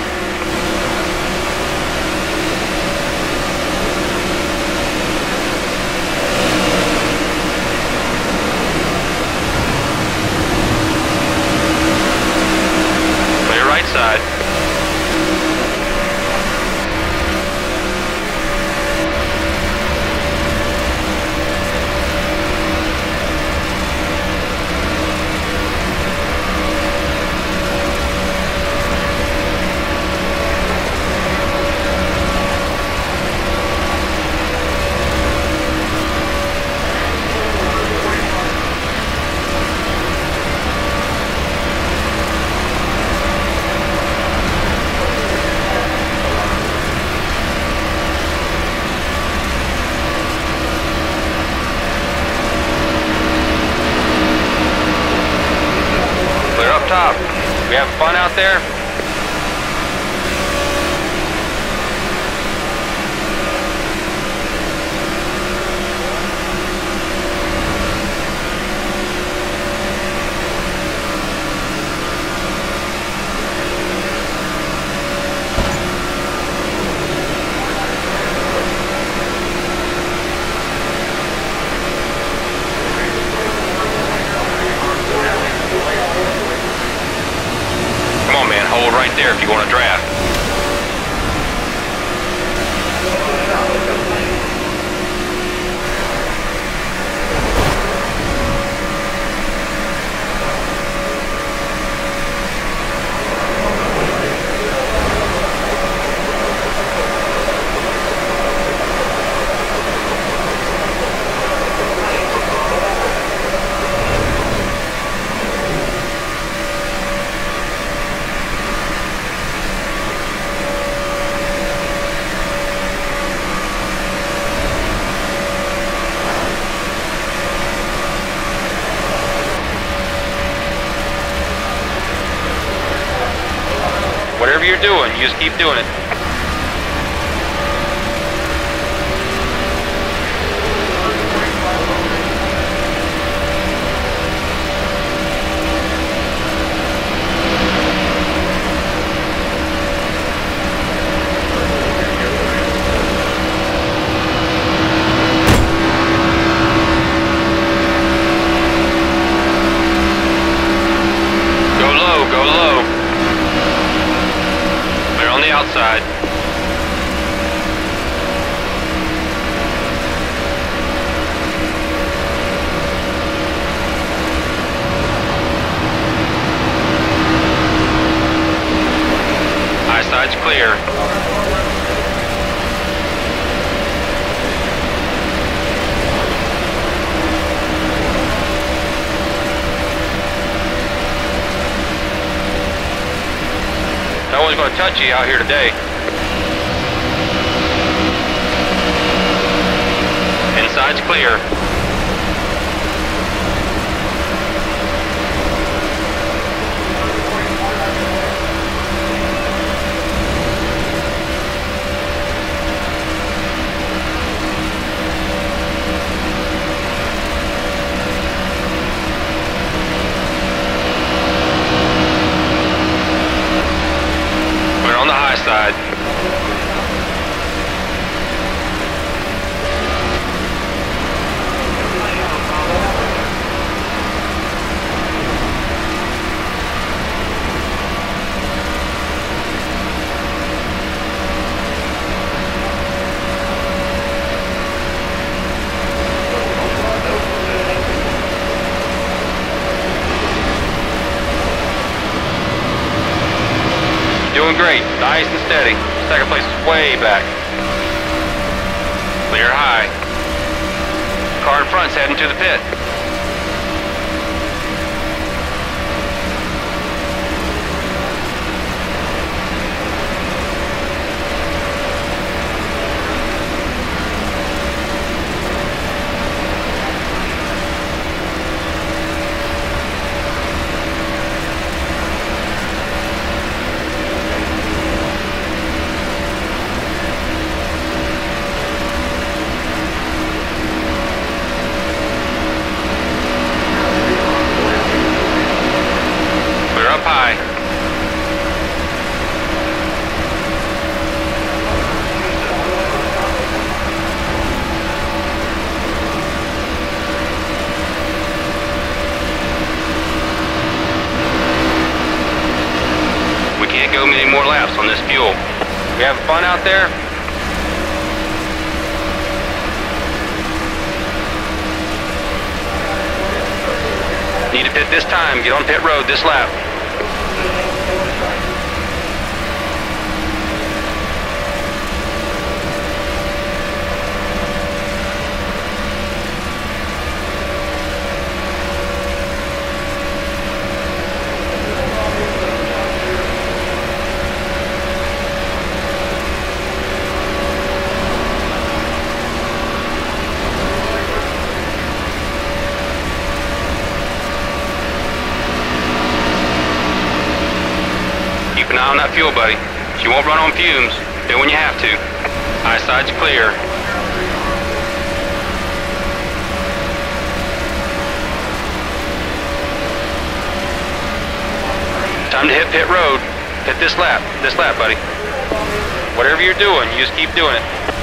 Keep doing it. Go low, go low. Clear on the outside. High side's clear. No out here today. We having fun out there? Need to pit this time. Get on pit road this lap. Fuel, buddy. She won't run on fumes. Do when you have to. Eyeside's clear. Time to hit pit road. Hit this lap. This lap, buddy. Whatever you're doing, you just keep doing it.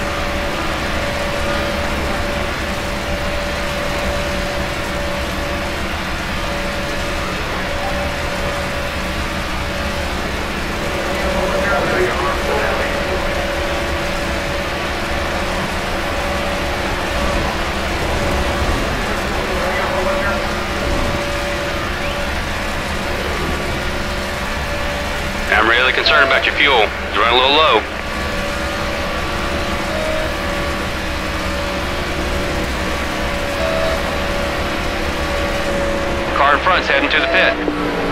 I'm really concerned about your fuel. It's running a little low. Car in front's heading to the pit.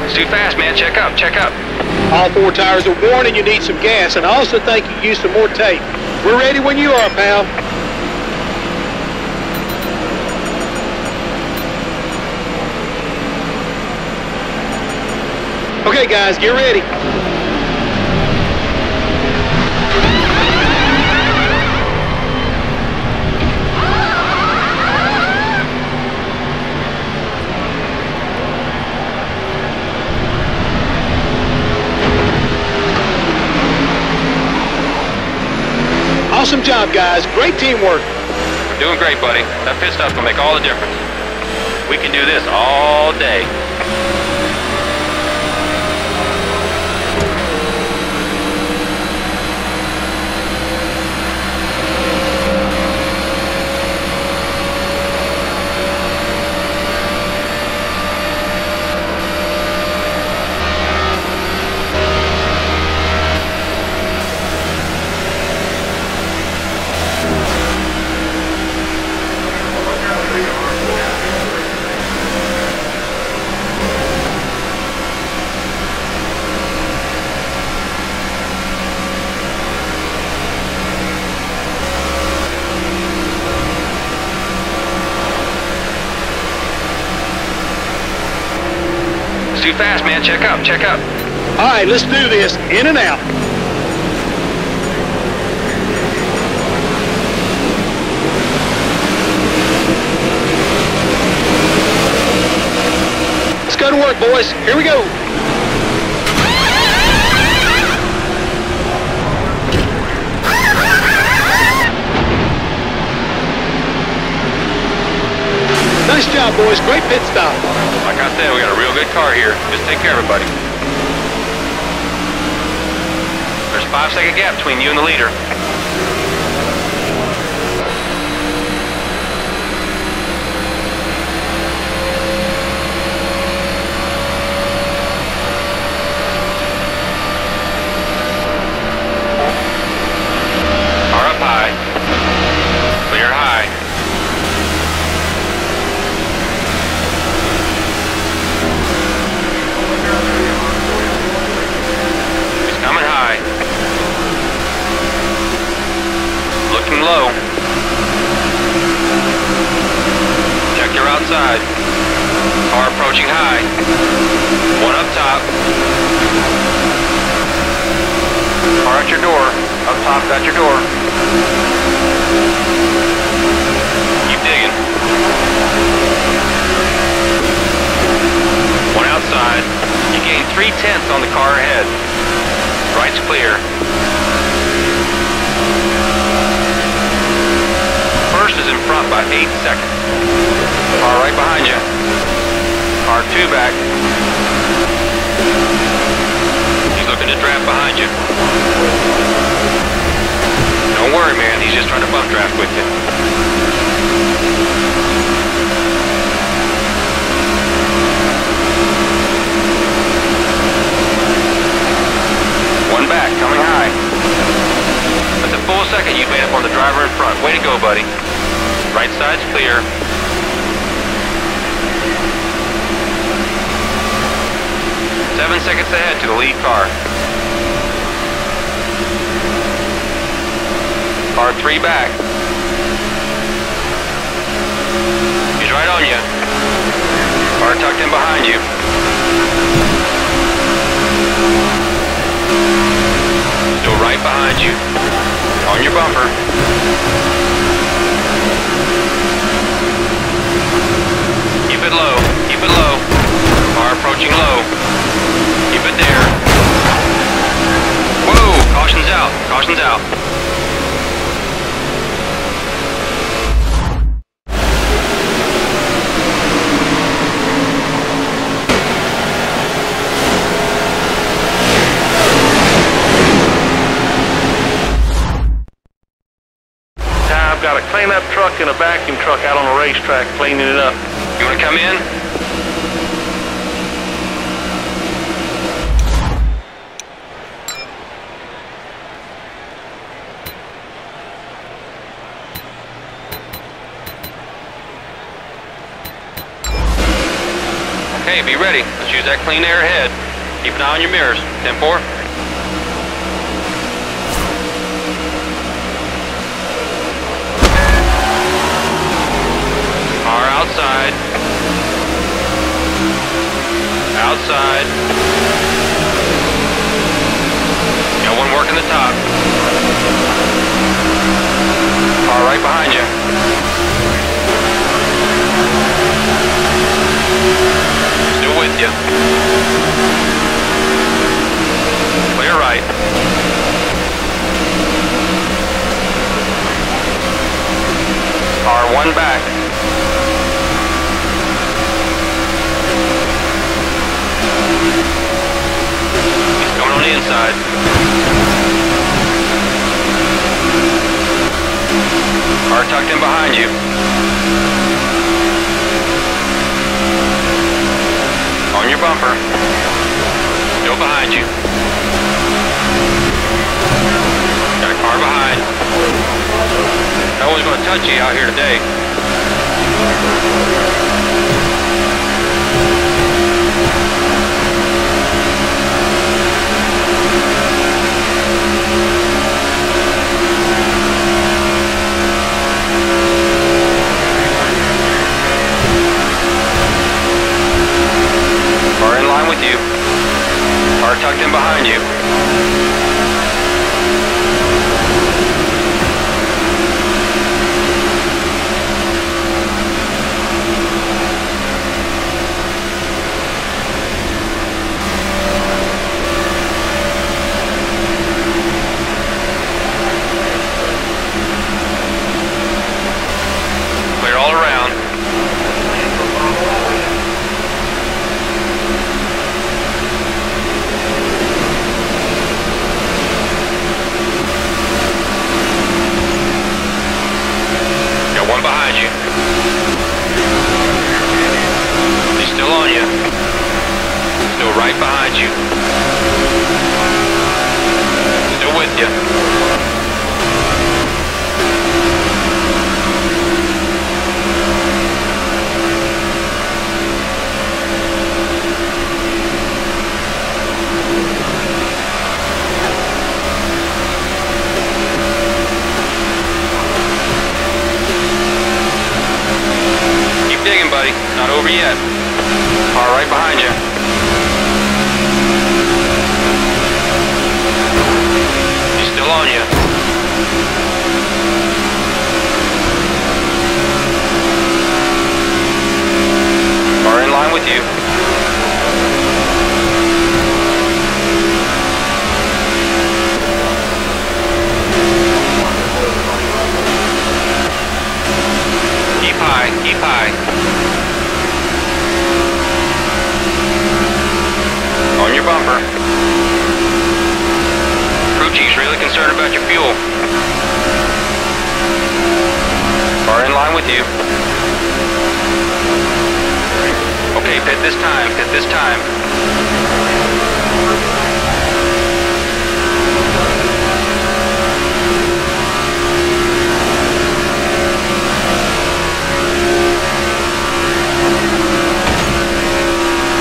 It's too fast, man. Check up, check up. All four tires are worn and you need some gas, and I also think you use some more tape. We're ready when you are, pal. Okay, guys, get ready. Awesome job, guys. Great teamwork. Doing great, buddy. That pit stop's gonna make all the difference. We can do this all day. It's too fast, man. Check up, check up. All right, let's do this. In and out. Let's go to work, boys. Here we go. Nice job, boys. Great pit stop. Like I said, we got a real good car here. Just take care of it, buddy. There's a five second gap between you and the leader. Car up high. Clear high. He's coming high. Looking low. Check your outside. Car approaching high. One up top. Car at your door. Up top, got your door. Keep digging. One outside. You gained three tenths on the car ahead. Right's clear. First is in front by eight seconds. Car right behind you. Car two back. He's looking to draft behind you. Don't worry, man. He's just trying to bump draft with you. One back, coming high. That's a full second you've made up on the driver in front. Way to go, buddy. Right side's clear. Seven seconds ahead to the lead car. Car three back. He's right on you. Car tucked in behind you. Still right behind you. On your bumper. Keep it low. Keep it low. Car approaching low. It there. Whoa! Caution's out. Caution's out. I've got a cleanup truck and a vacuum truck out on the racetrack cleaning it up. You want to come in? That clean air ahead. Keep an eye on your mirrors. 10-4. Car outside. Outside. Got one working the top. Car right behind you. With you. Clear right. Car one back. He's coming on the inside. Car tucked in behind you. Your bumper. Still behind you. Got a car behind. No one's gonna touch you out here today. With you. Car tucked in behind you. Clear all around. Got one behind you. He's still on you. Still right behind you. Still with you. Keep digging, buddy. Not over yet. All right behind you. He's still on you. Are in line with you. Keep high, keep high. your bumper. Crew chief's really concerned about your fuel. Are in line with you. Okay, pit this time, pit this time.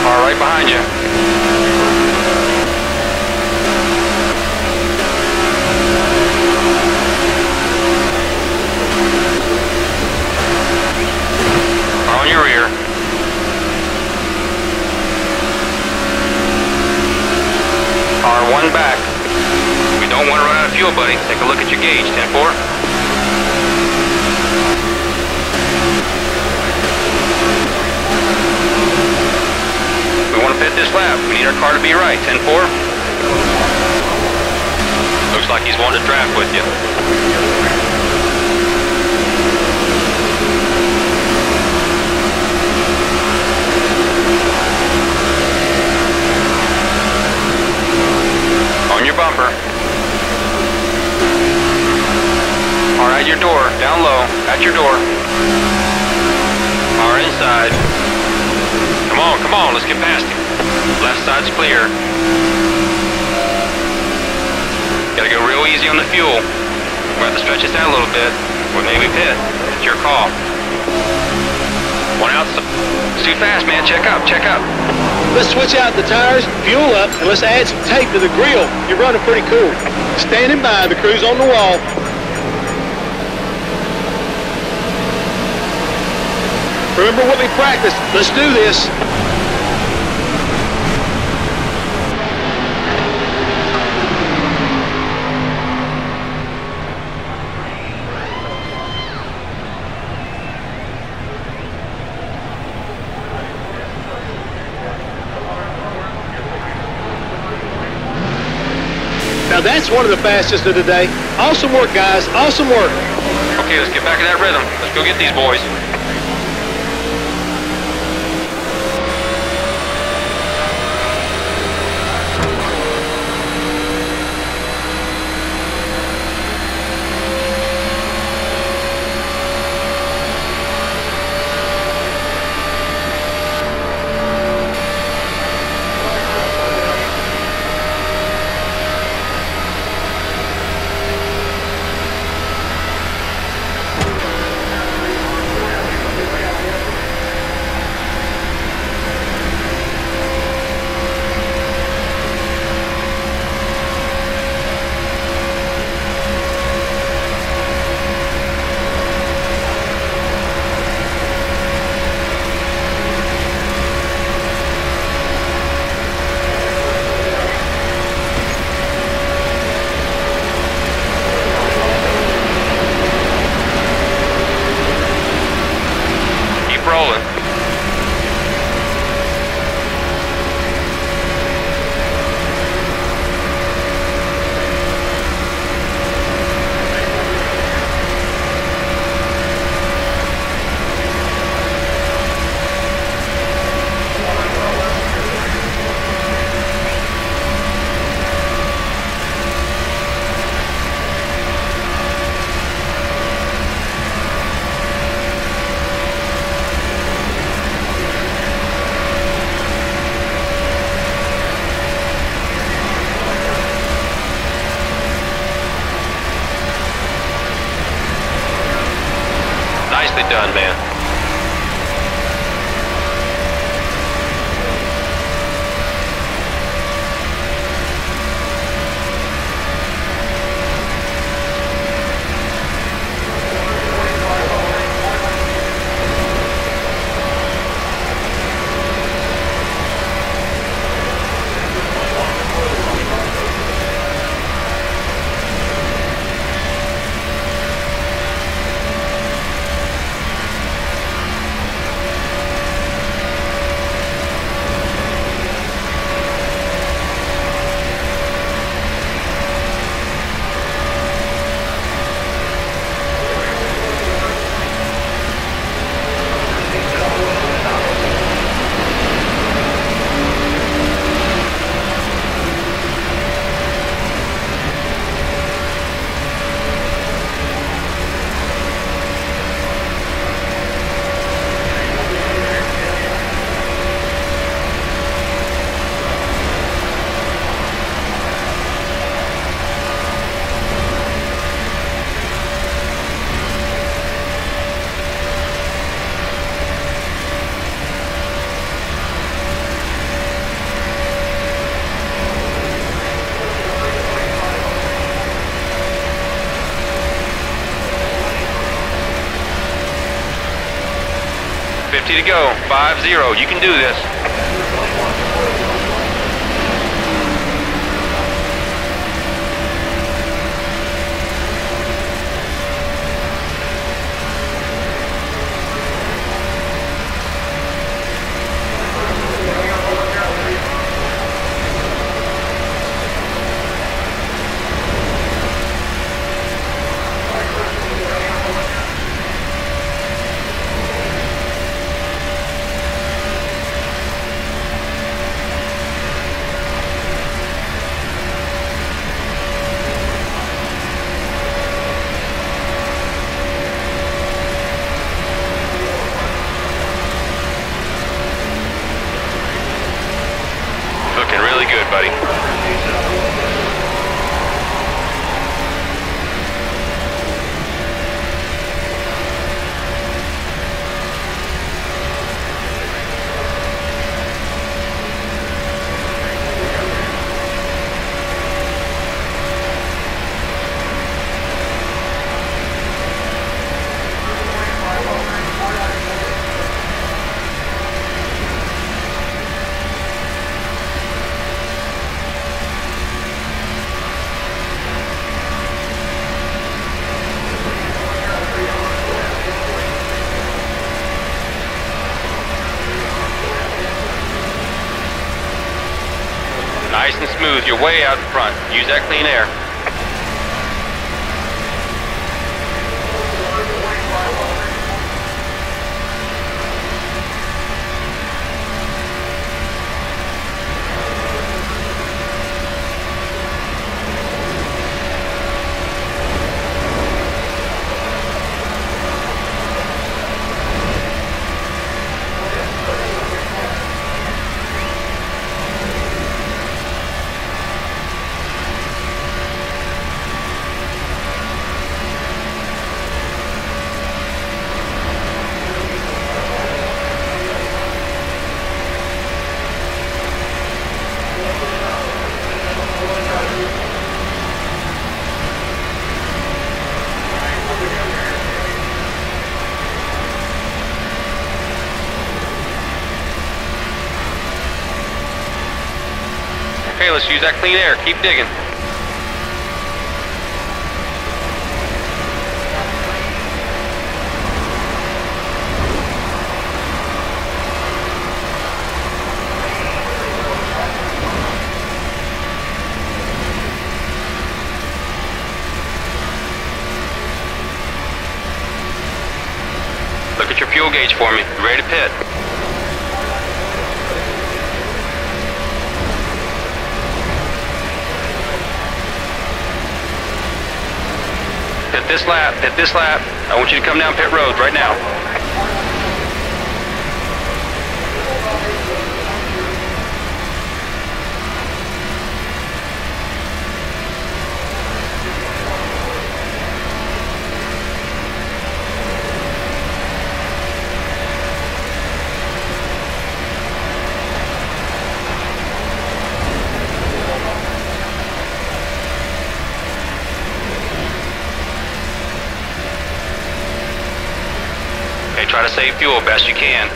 All right behind you. Car one back. We don't want to run out of fuel, buddy. Take a look at your gauge, 10-4. We want to pit this lap. We need our car to be right, 10-4. Looks like he's wanting to draft with you. Bumper. All right, your door, down low, at your door. Car inside. Come on, come on, let's get past him. Left side's clear. Gotta go real easy on the fuel. We'll have to stretch this out a little bit, or maybe pit. It's your call. One out. Too fast, man. Check up, check up. Let's switch out the tires, fuel up, and let's add some tape to the grill. You're running pretty cool. Standing by, the crew's on the wall. Remember what we practiced. Let's do this. Now that's one of the fastest of the day. Awesome work, guys. Awesome work. Okay, let's get back in that rhythm. Let's go get these boys. 50 to go. 5-0. You can do this. Looking really good, buddy. Nice and smooth. You're way out in front. Use that clean air. Okay, let's use that clean air. Keep digging. Look at your fuel gauge for me. You ready to pit? Hit this lap, hit this lap. I want you to come down pit road right now. Okay, try to save fuel best you can.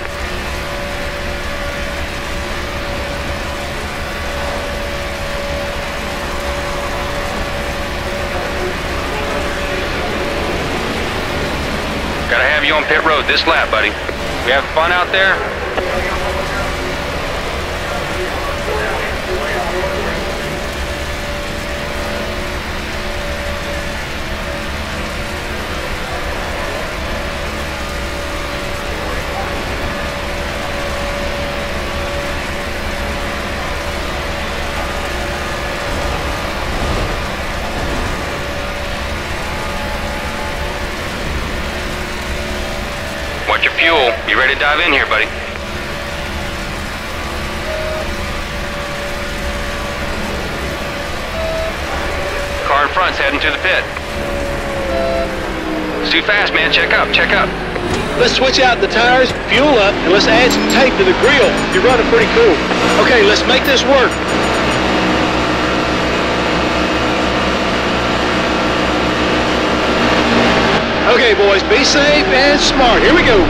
Gotta have you on pit road this lap, buddy. We have fun out there? Watch your fuel. You ready to dive in here, buddy? Car in front's heading to the pit. It's too fast, man. Check up, check up. Let's switch out the tires, fuel up, and let's add some tape to the grill. You're running pretty cool. Okay, let's make this work. Okay, boys, be safe and smart. Here we go.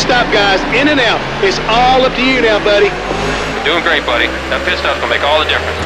stop, guys. In and out. It's all up to you now, buddy. Doing great, buddy. That pit stop's gonna make all the difference.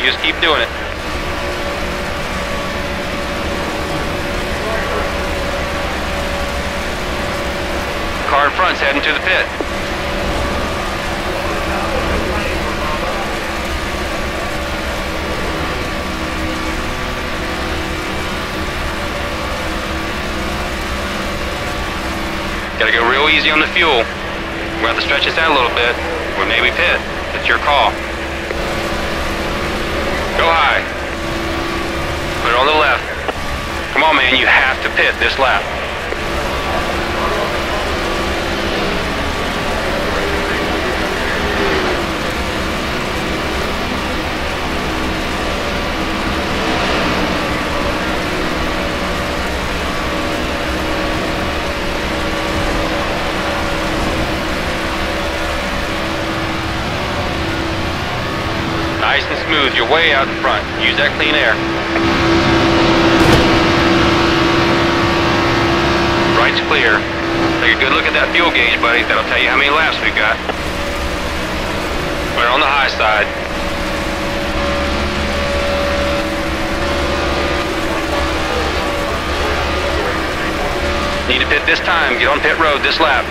You just keep doing it. Car in front's heading to the pit. Gotta go real easy on the fuel. We're gonna have to stretch this out a little bit, or maybe pit. It's your call. Go high. Put it on the left. Come on, man, you have to pit this lap. Nice and smooth. You're way out in front. Use that clean air. Right's clear. Take a good look at that fuel gauge, buddy. That'll tell you how many laps we've got. It on the high side. Need to pit this time. Get on pit road this lap.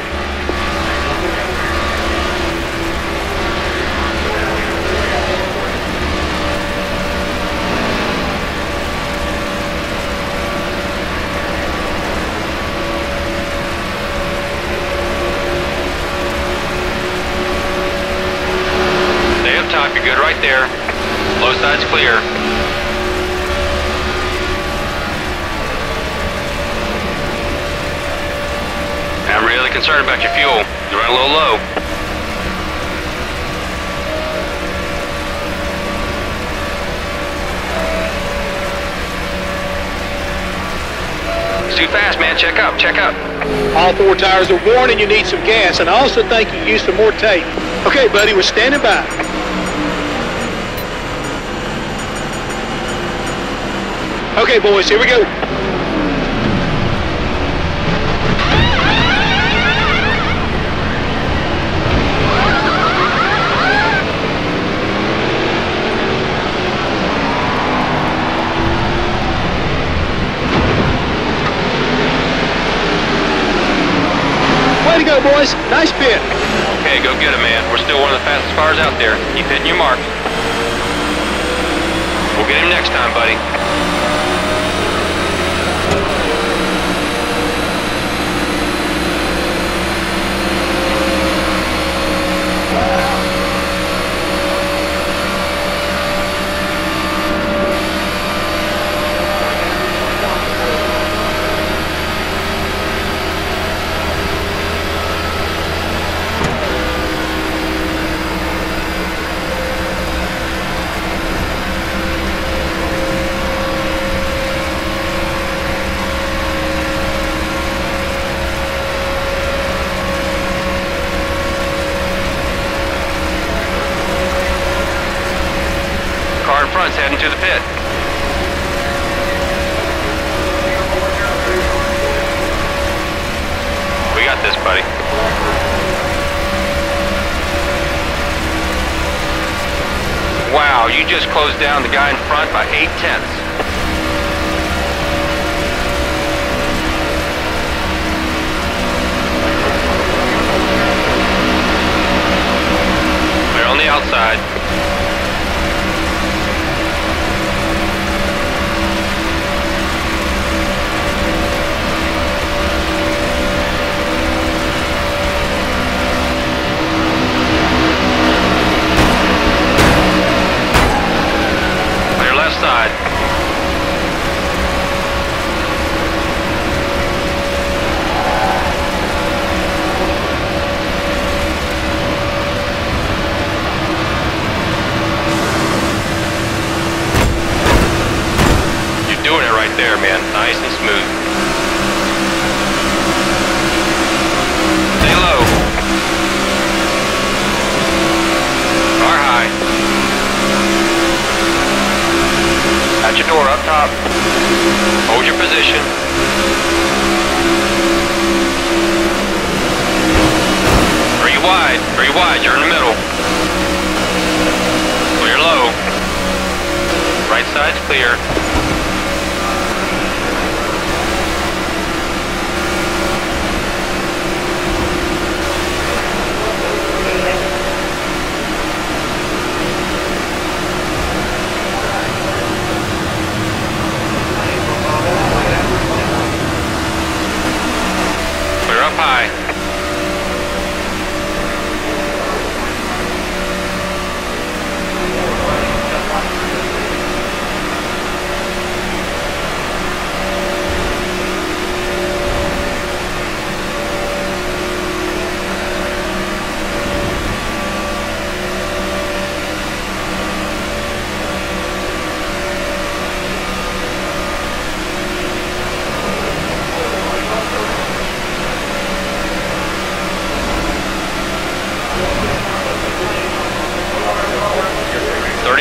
Stay up top, you're good right there. Low side's clear. I'm really concerned about your fuel. You're running a little low. It's too fast, man. Check up, check up. All four tires are worn and you need some gas. And I also think you use some more tape. Okay, buddy, we're standing by. Okay, boys, here we go. Way to go, boys. Nice pit. Okay, go get him, man. We're still one of the fastest cars out there. Keep hitting your mark. We'll get him next time, buddy. Car in front's heading to the pit. We got this, buddy. Wow, you just closed down the guy in front by eight tenths. They're on the outside.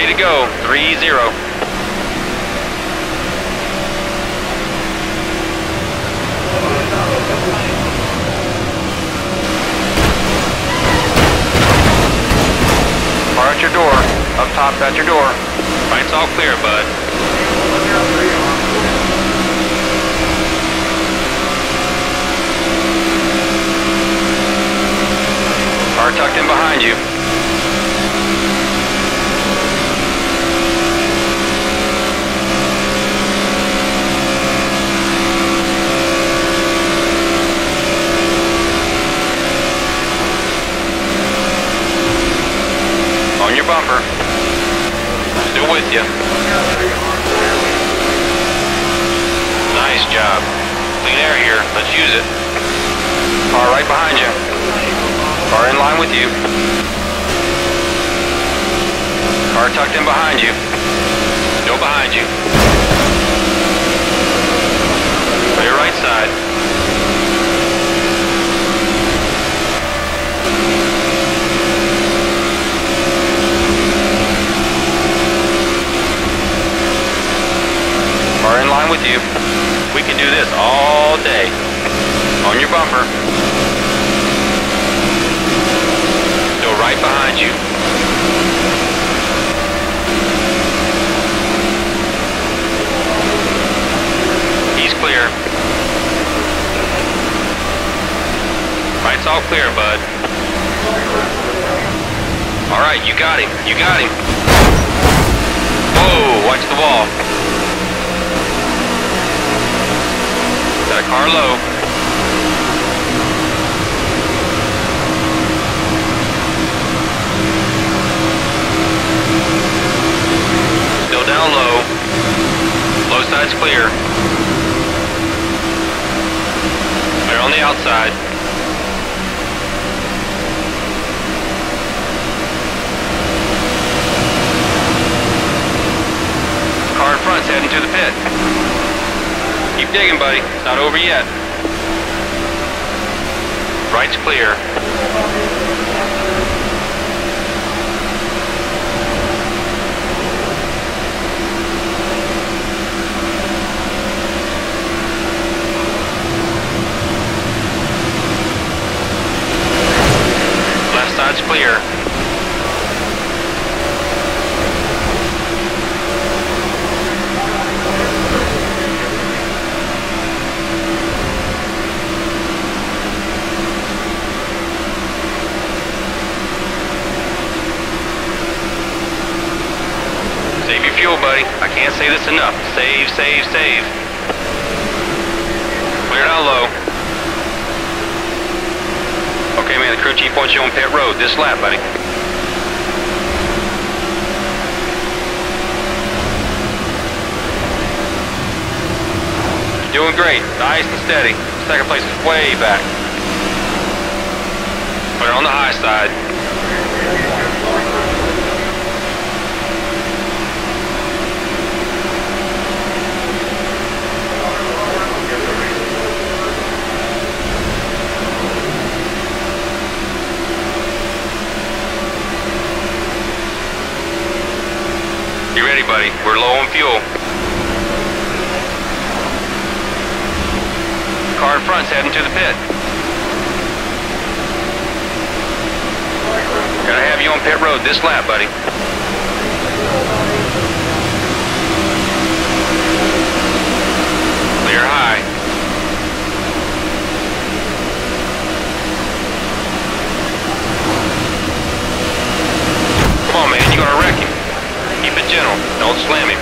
To go. Three zero. Car at your door. Up top at your door. Right's all clear, bud. Car tucked in behind you. Bumper. Still with you. Nice job. Clean air here. Let's use it. Car right behind you. Car in line with you. Car tucked in behind you. Still behind you. Clear right side. Car in line with you. We can do this all day. On your bumper. Still right behind you. He's clear. Right's all clear, bud. All right, you got him. You got him. Whoa, watch the wall. Got a car low. Still down low. Low side's clear. Clear on the outside. Car in front's heading to the pit. Keep digging, buddy. It's not over yet. Right's clear. Left side's clear. Save your fuel, buddy. I can't say this enough. Save, save, save. Clear down low. Okay, man, the crew chief wants you on pit road this lap, buddy. Doing great. Nice and steady. Second place is way back. Clear on the high side. You ready, buddy? We're low on fuel. Car in front's heading to the pit. Gotta have you on pit road this lap, buddy. Clear high. Come on, man, you're gonna general. Don't slam him.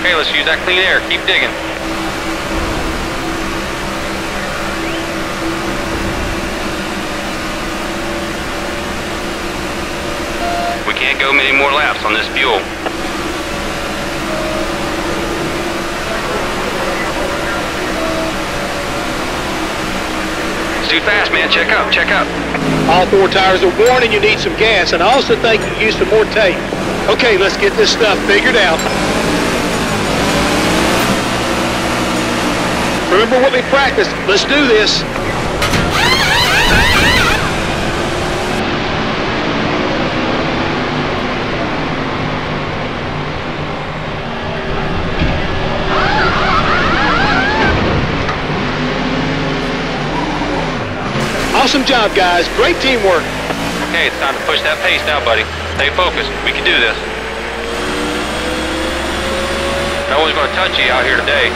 Okay, let's use that clean air. Keep digging. We can't go many more laps on this fuel. It's too fast, man. Check up, check up. All four tires are worn and you need some gas, and I also think you can use some more tape. Okay, let's get this stuff figured out. Remember what we practiced. Let's do this. Awesome job, guys. Great teamwork. Okay, it's time to push that pace now, buddy. Stay focused. We can do this. No one's going to touch you out here today.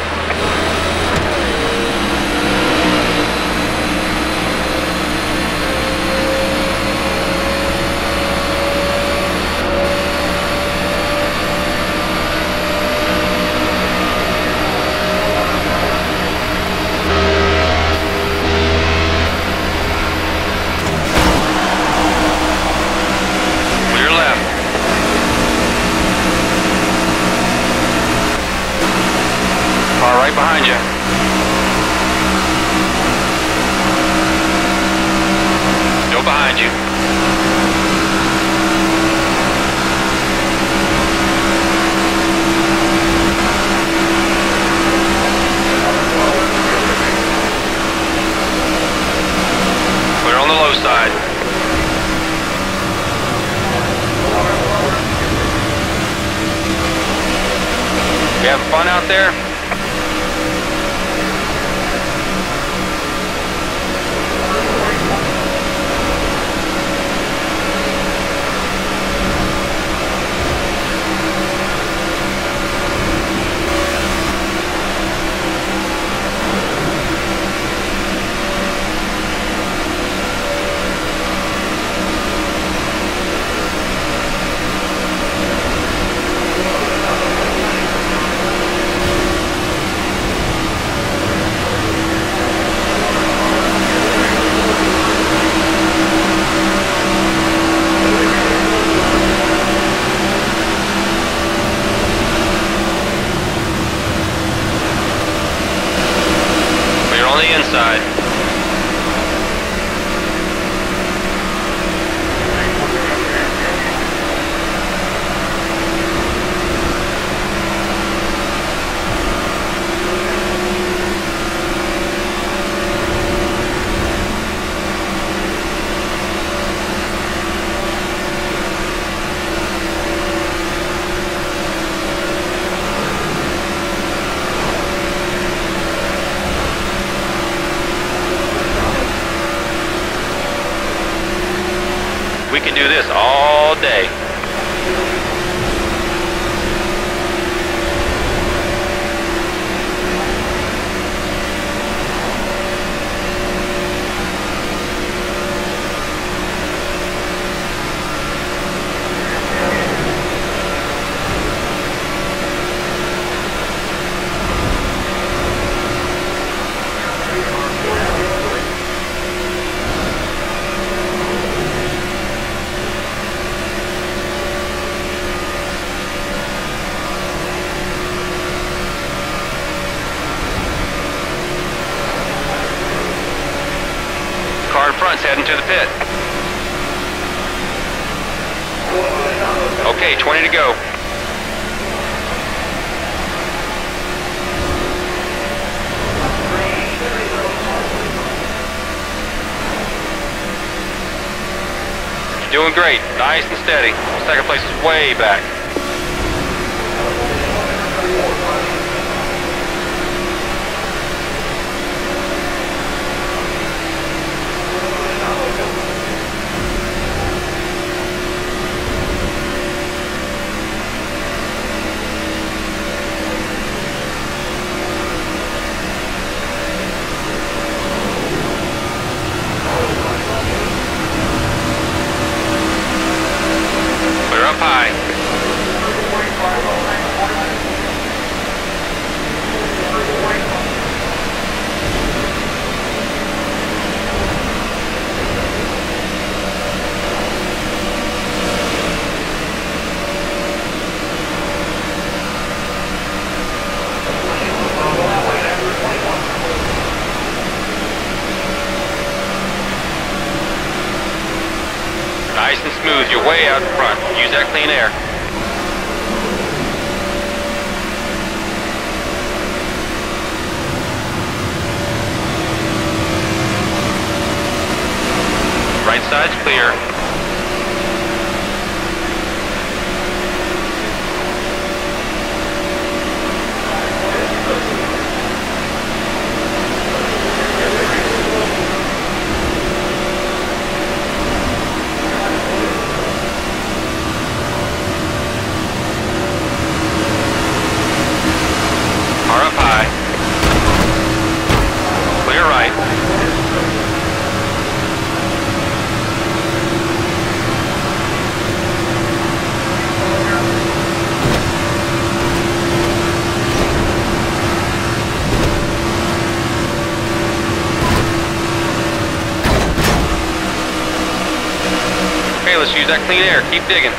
That clean air. Keep digging.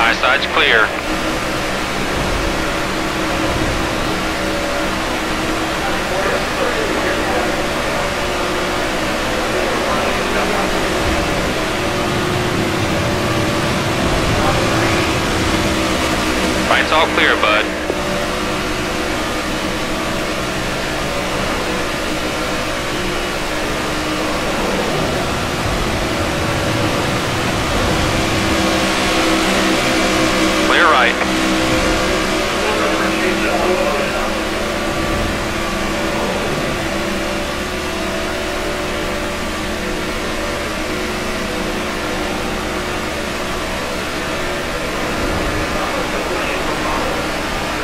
High side's clear. Right's all clear, bud. Clear right.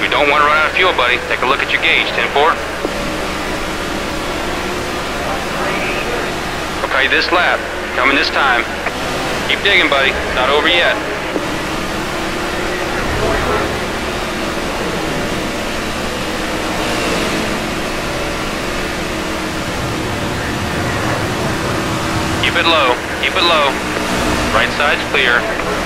We don't want to run out of fuel, buddy. Take a look at your gauge, 10-4. Okay, this lap. Coming this time. Keep digging, buddy. Not over yet. Keep it low. Keep it low. Right side's clear.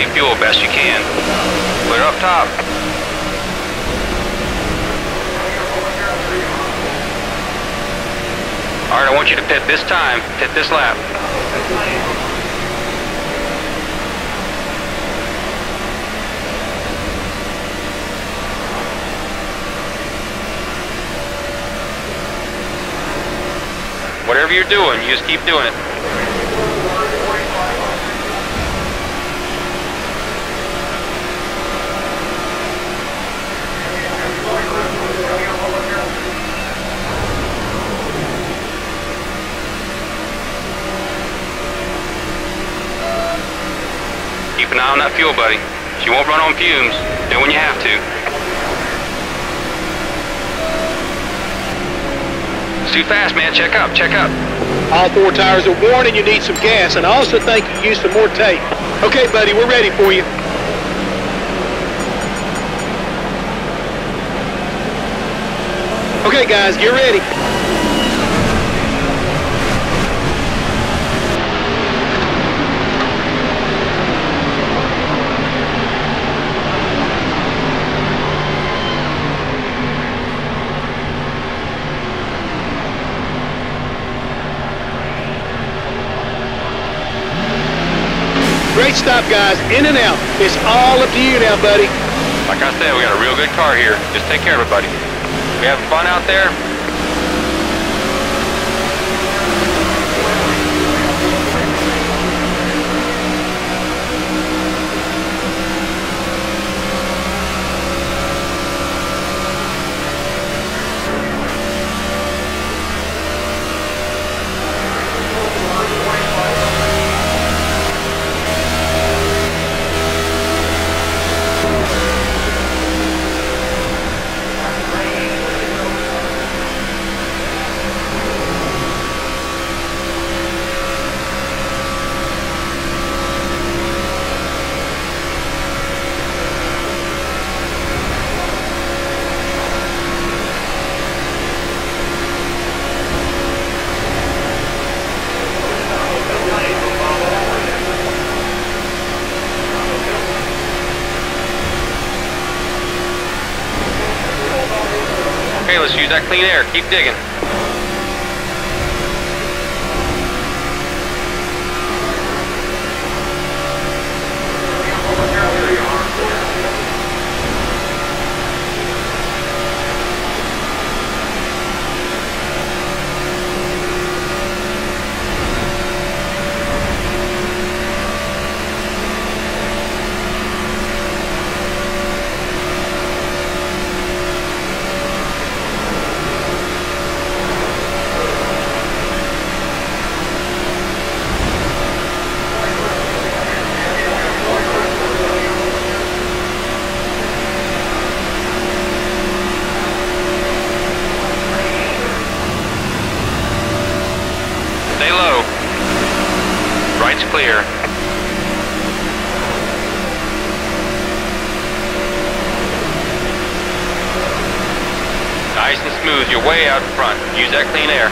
Save fuel best you can. Clear up top. All right, I want you to pit this time. Pit this lap. Whatever you're doing, you just keep doing it. Fuel, buddy. She won't run on fumes. Do when you have to. It's too fast, man. Check up, check up. All four tires are worn and you need some gas. And I also think you use some more tape. Okay, buddy, we're ready for you. Okay, guys, get ready. Stop, guys. In and out. It's all up to you now, buddy. Like I said, we got a real good car here. Just take care buddy. We having fun out there? That clean air. Keep digging. Stay low. Right's clear. Nice and smooth. You're way out in front. Use that clean air.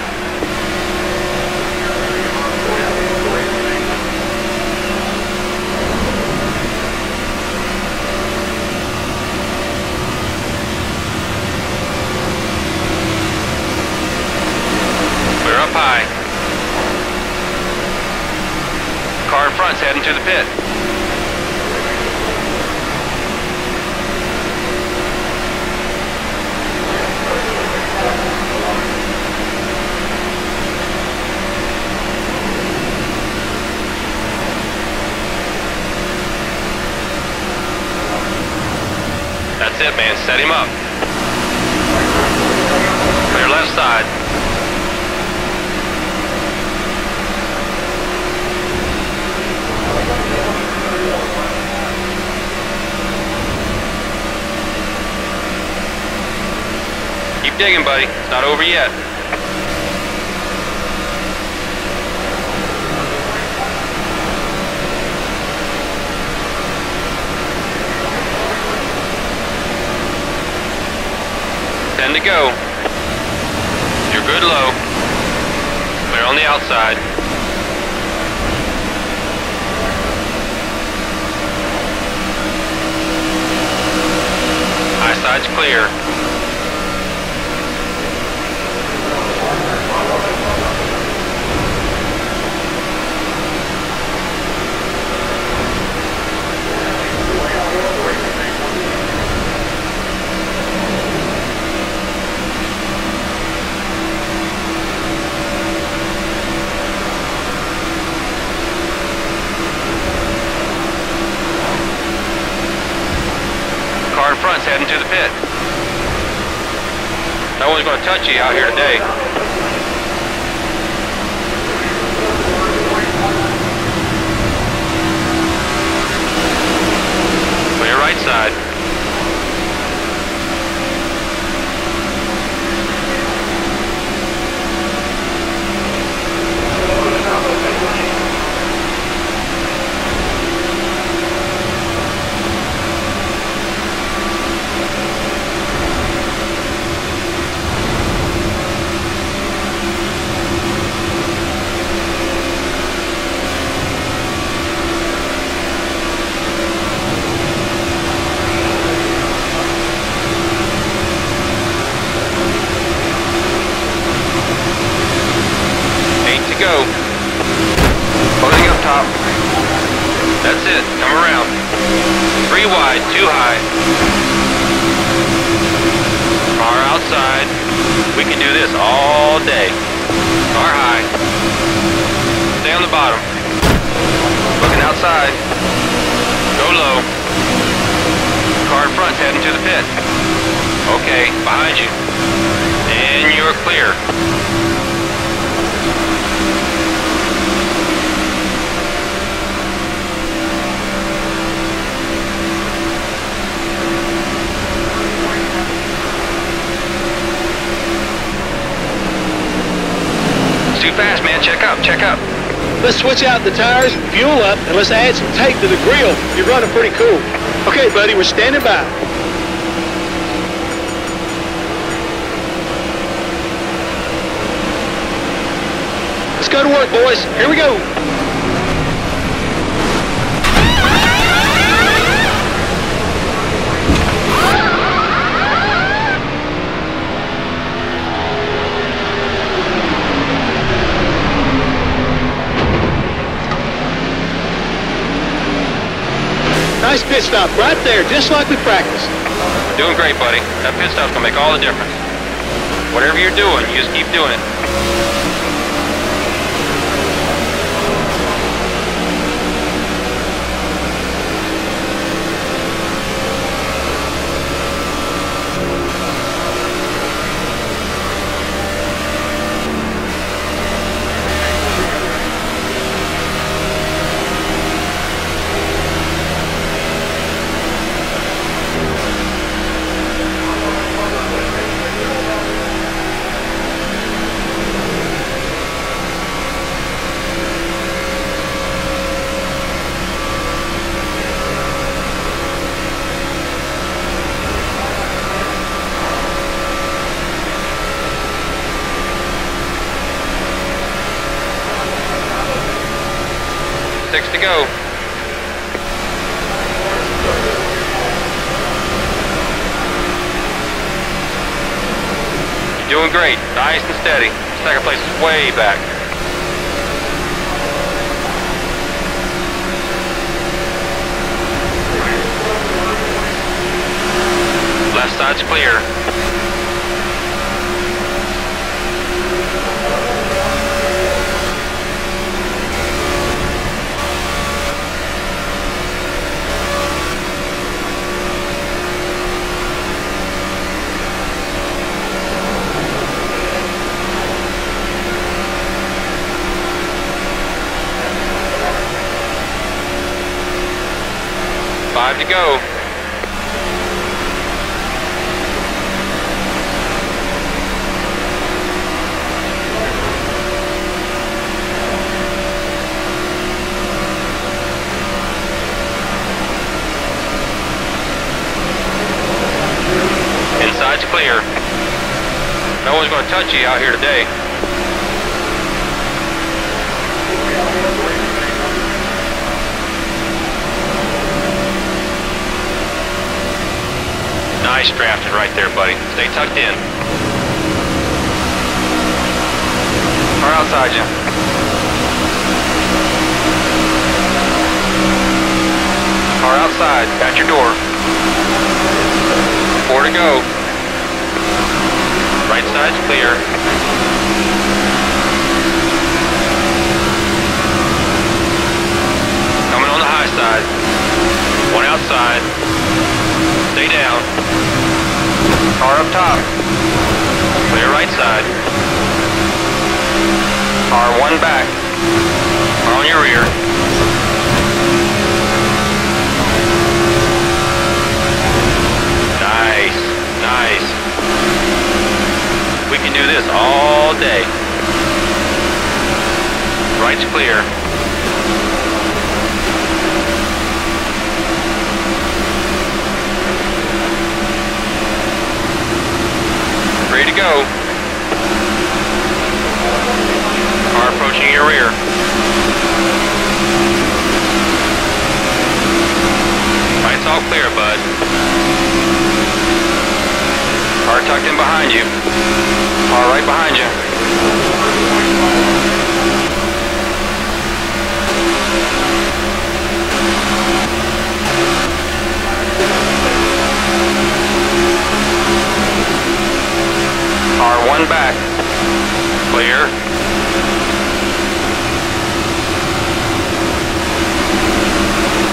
Clear up high. Car in front's heading to the pit. That's it, man. Set him up. Clear left side. Digging, buddy. It's not over yet. Ten to go. You're good low. Clear on the outside. High side's clear. Car in front's heading to the pit. No one's going to touch you out here today. Clear right side. Eight to go. Loading up top. That's it. Come around. Three wide, two high. Car outside. We can do this all day. Car high. Stay on the bottom. Looking outside. Go low. Car in front's heading to the pit. Okay, behind you. And you're clear. It's too fast, man. Check up, check up. Let's switch out the tires, fuel up, and let's add some tape to the grill. You're running pretty cool. Okay, buddy, we're standing by. Let's go to work, boys. Here we go. Nice pit stop right there, just like we practiced. Doing great, buddy. That pit stop's gonna make all the difference. Whatever you're doing, you just keep doing it. Six to go. You're doing great. Nice and steady. Second place is way back. Left side's clear. Five to go. Inside's clear. No one's going to touch you out here today. Nice drafting right there, buddy. Stay tucked in. Car outside you. Car outside, at your door. Four to go. Right side's clear. Coming on the high side. One outside. Stay down. Car up top. Clear right side. Car one back. Car on your rear. Nice. Nice. We can do this all day. Right's clear. Ready to go. Car approaching your rear. Right's all clear, bud. Car tucked in behind you. Car right behind you. Car one back. Clear.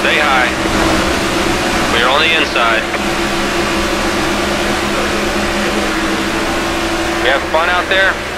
Stay high. Clear on the inside. We have fun out there?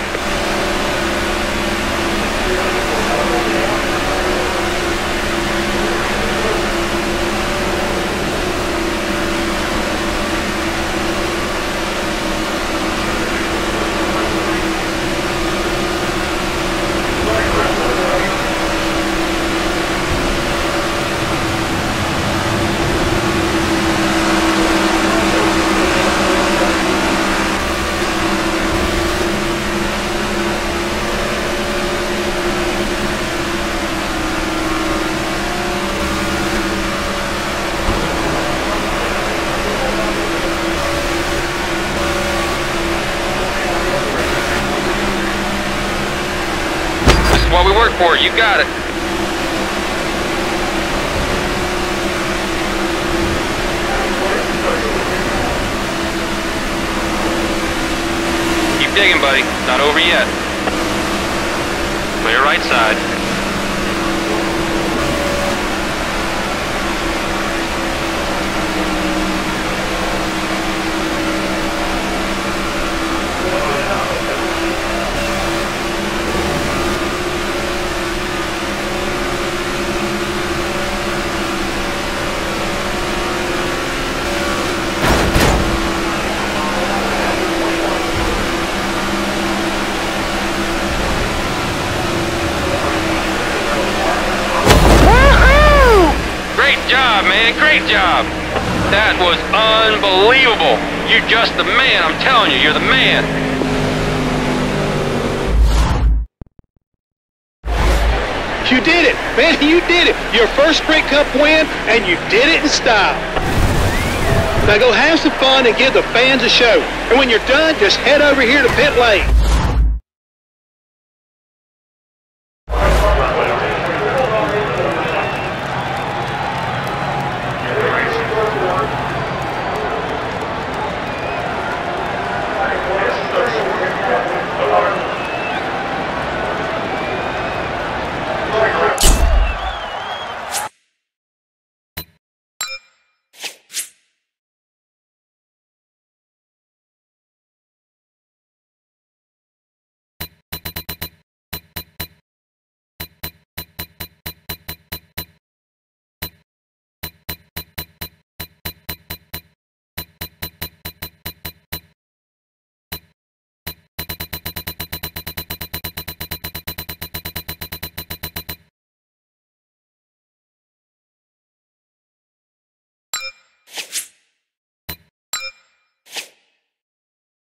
Four, you got it. Keep digging, buddy. Not over yet. Clear right side. Job. That was unbelievable. You're just the man. I'm telling you, you're the man. You did it, man. *laughs* You did it. Your first Sprint Cup win, and you did it in style. Now go have some fun and give the fans a show. And when you're done, just head over here to pit lane.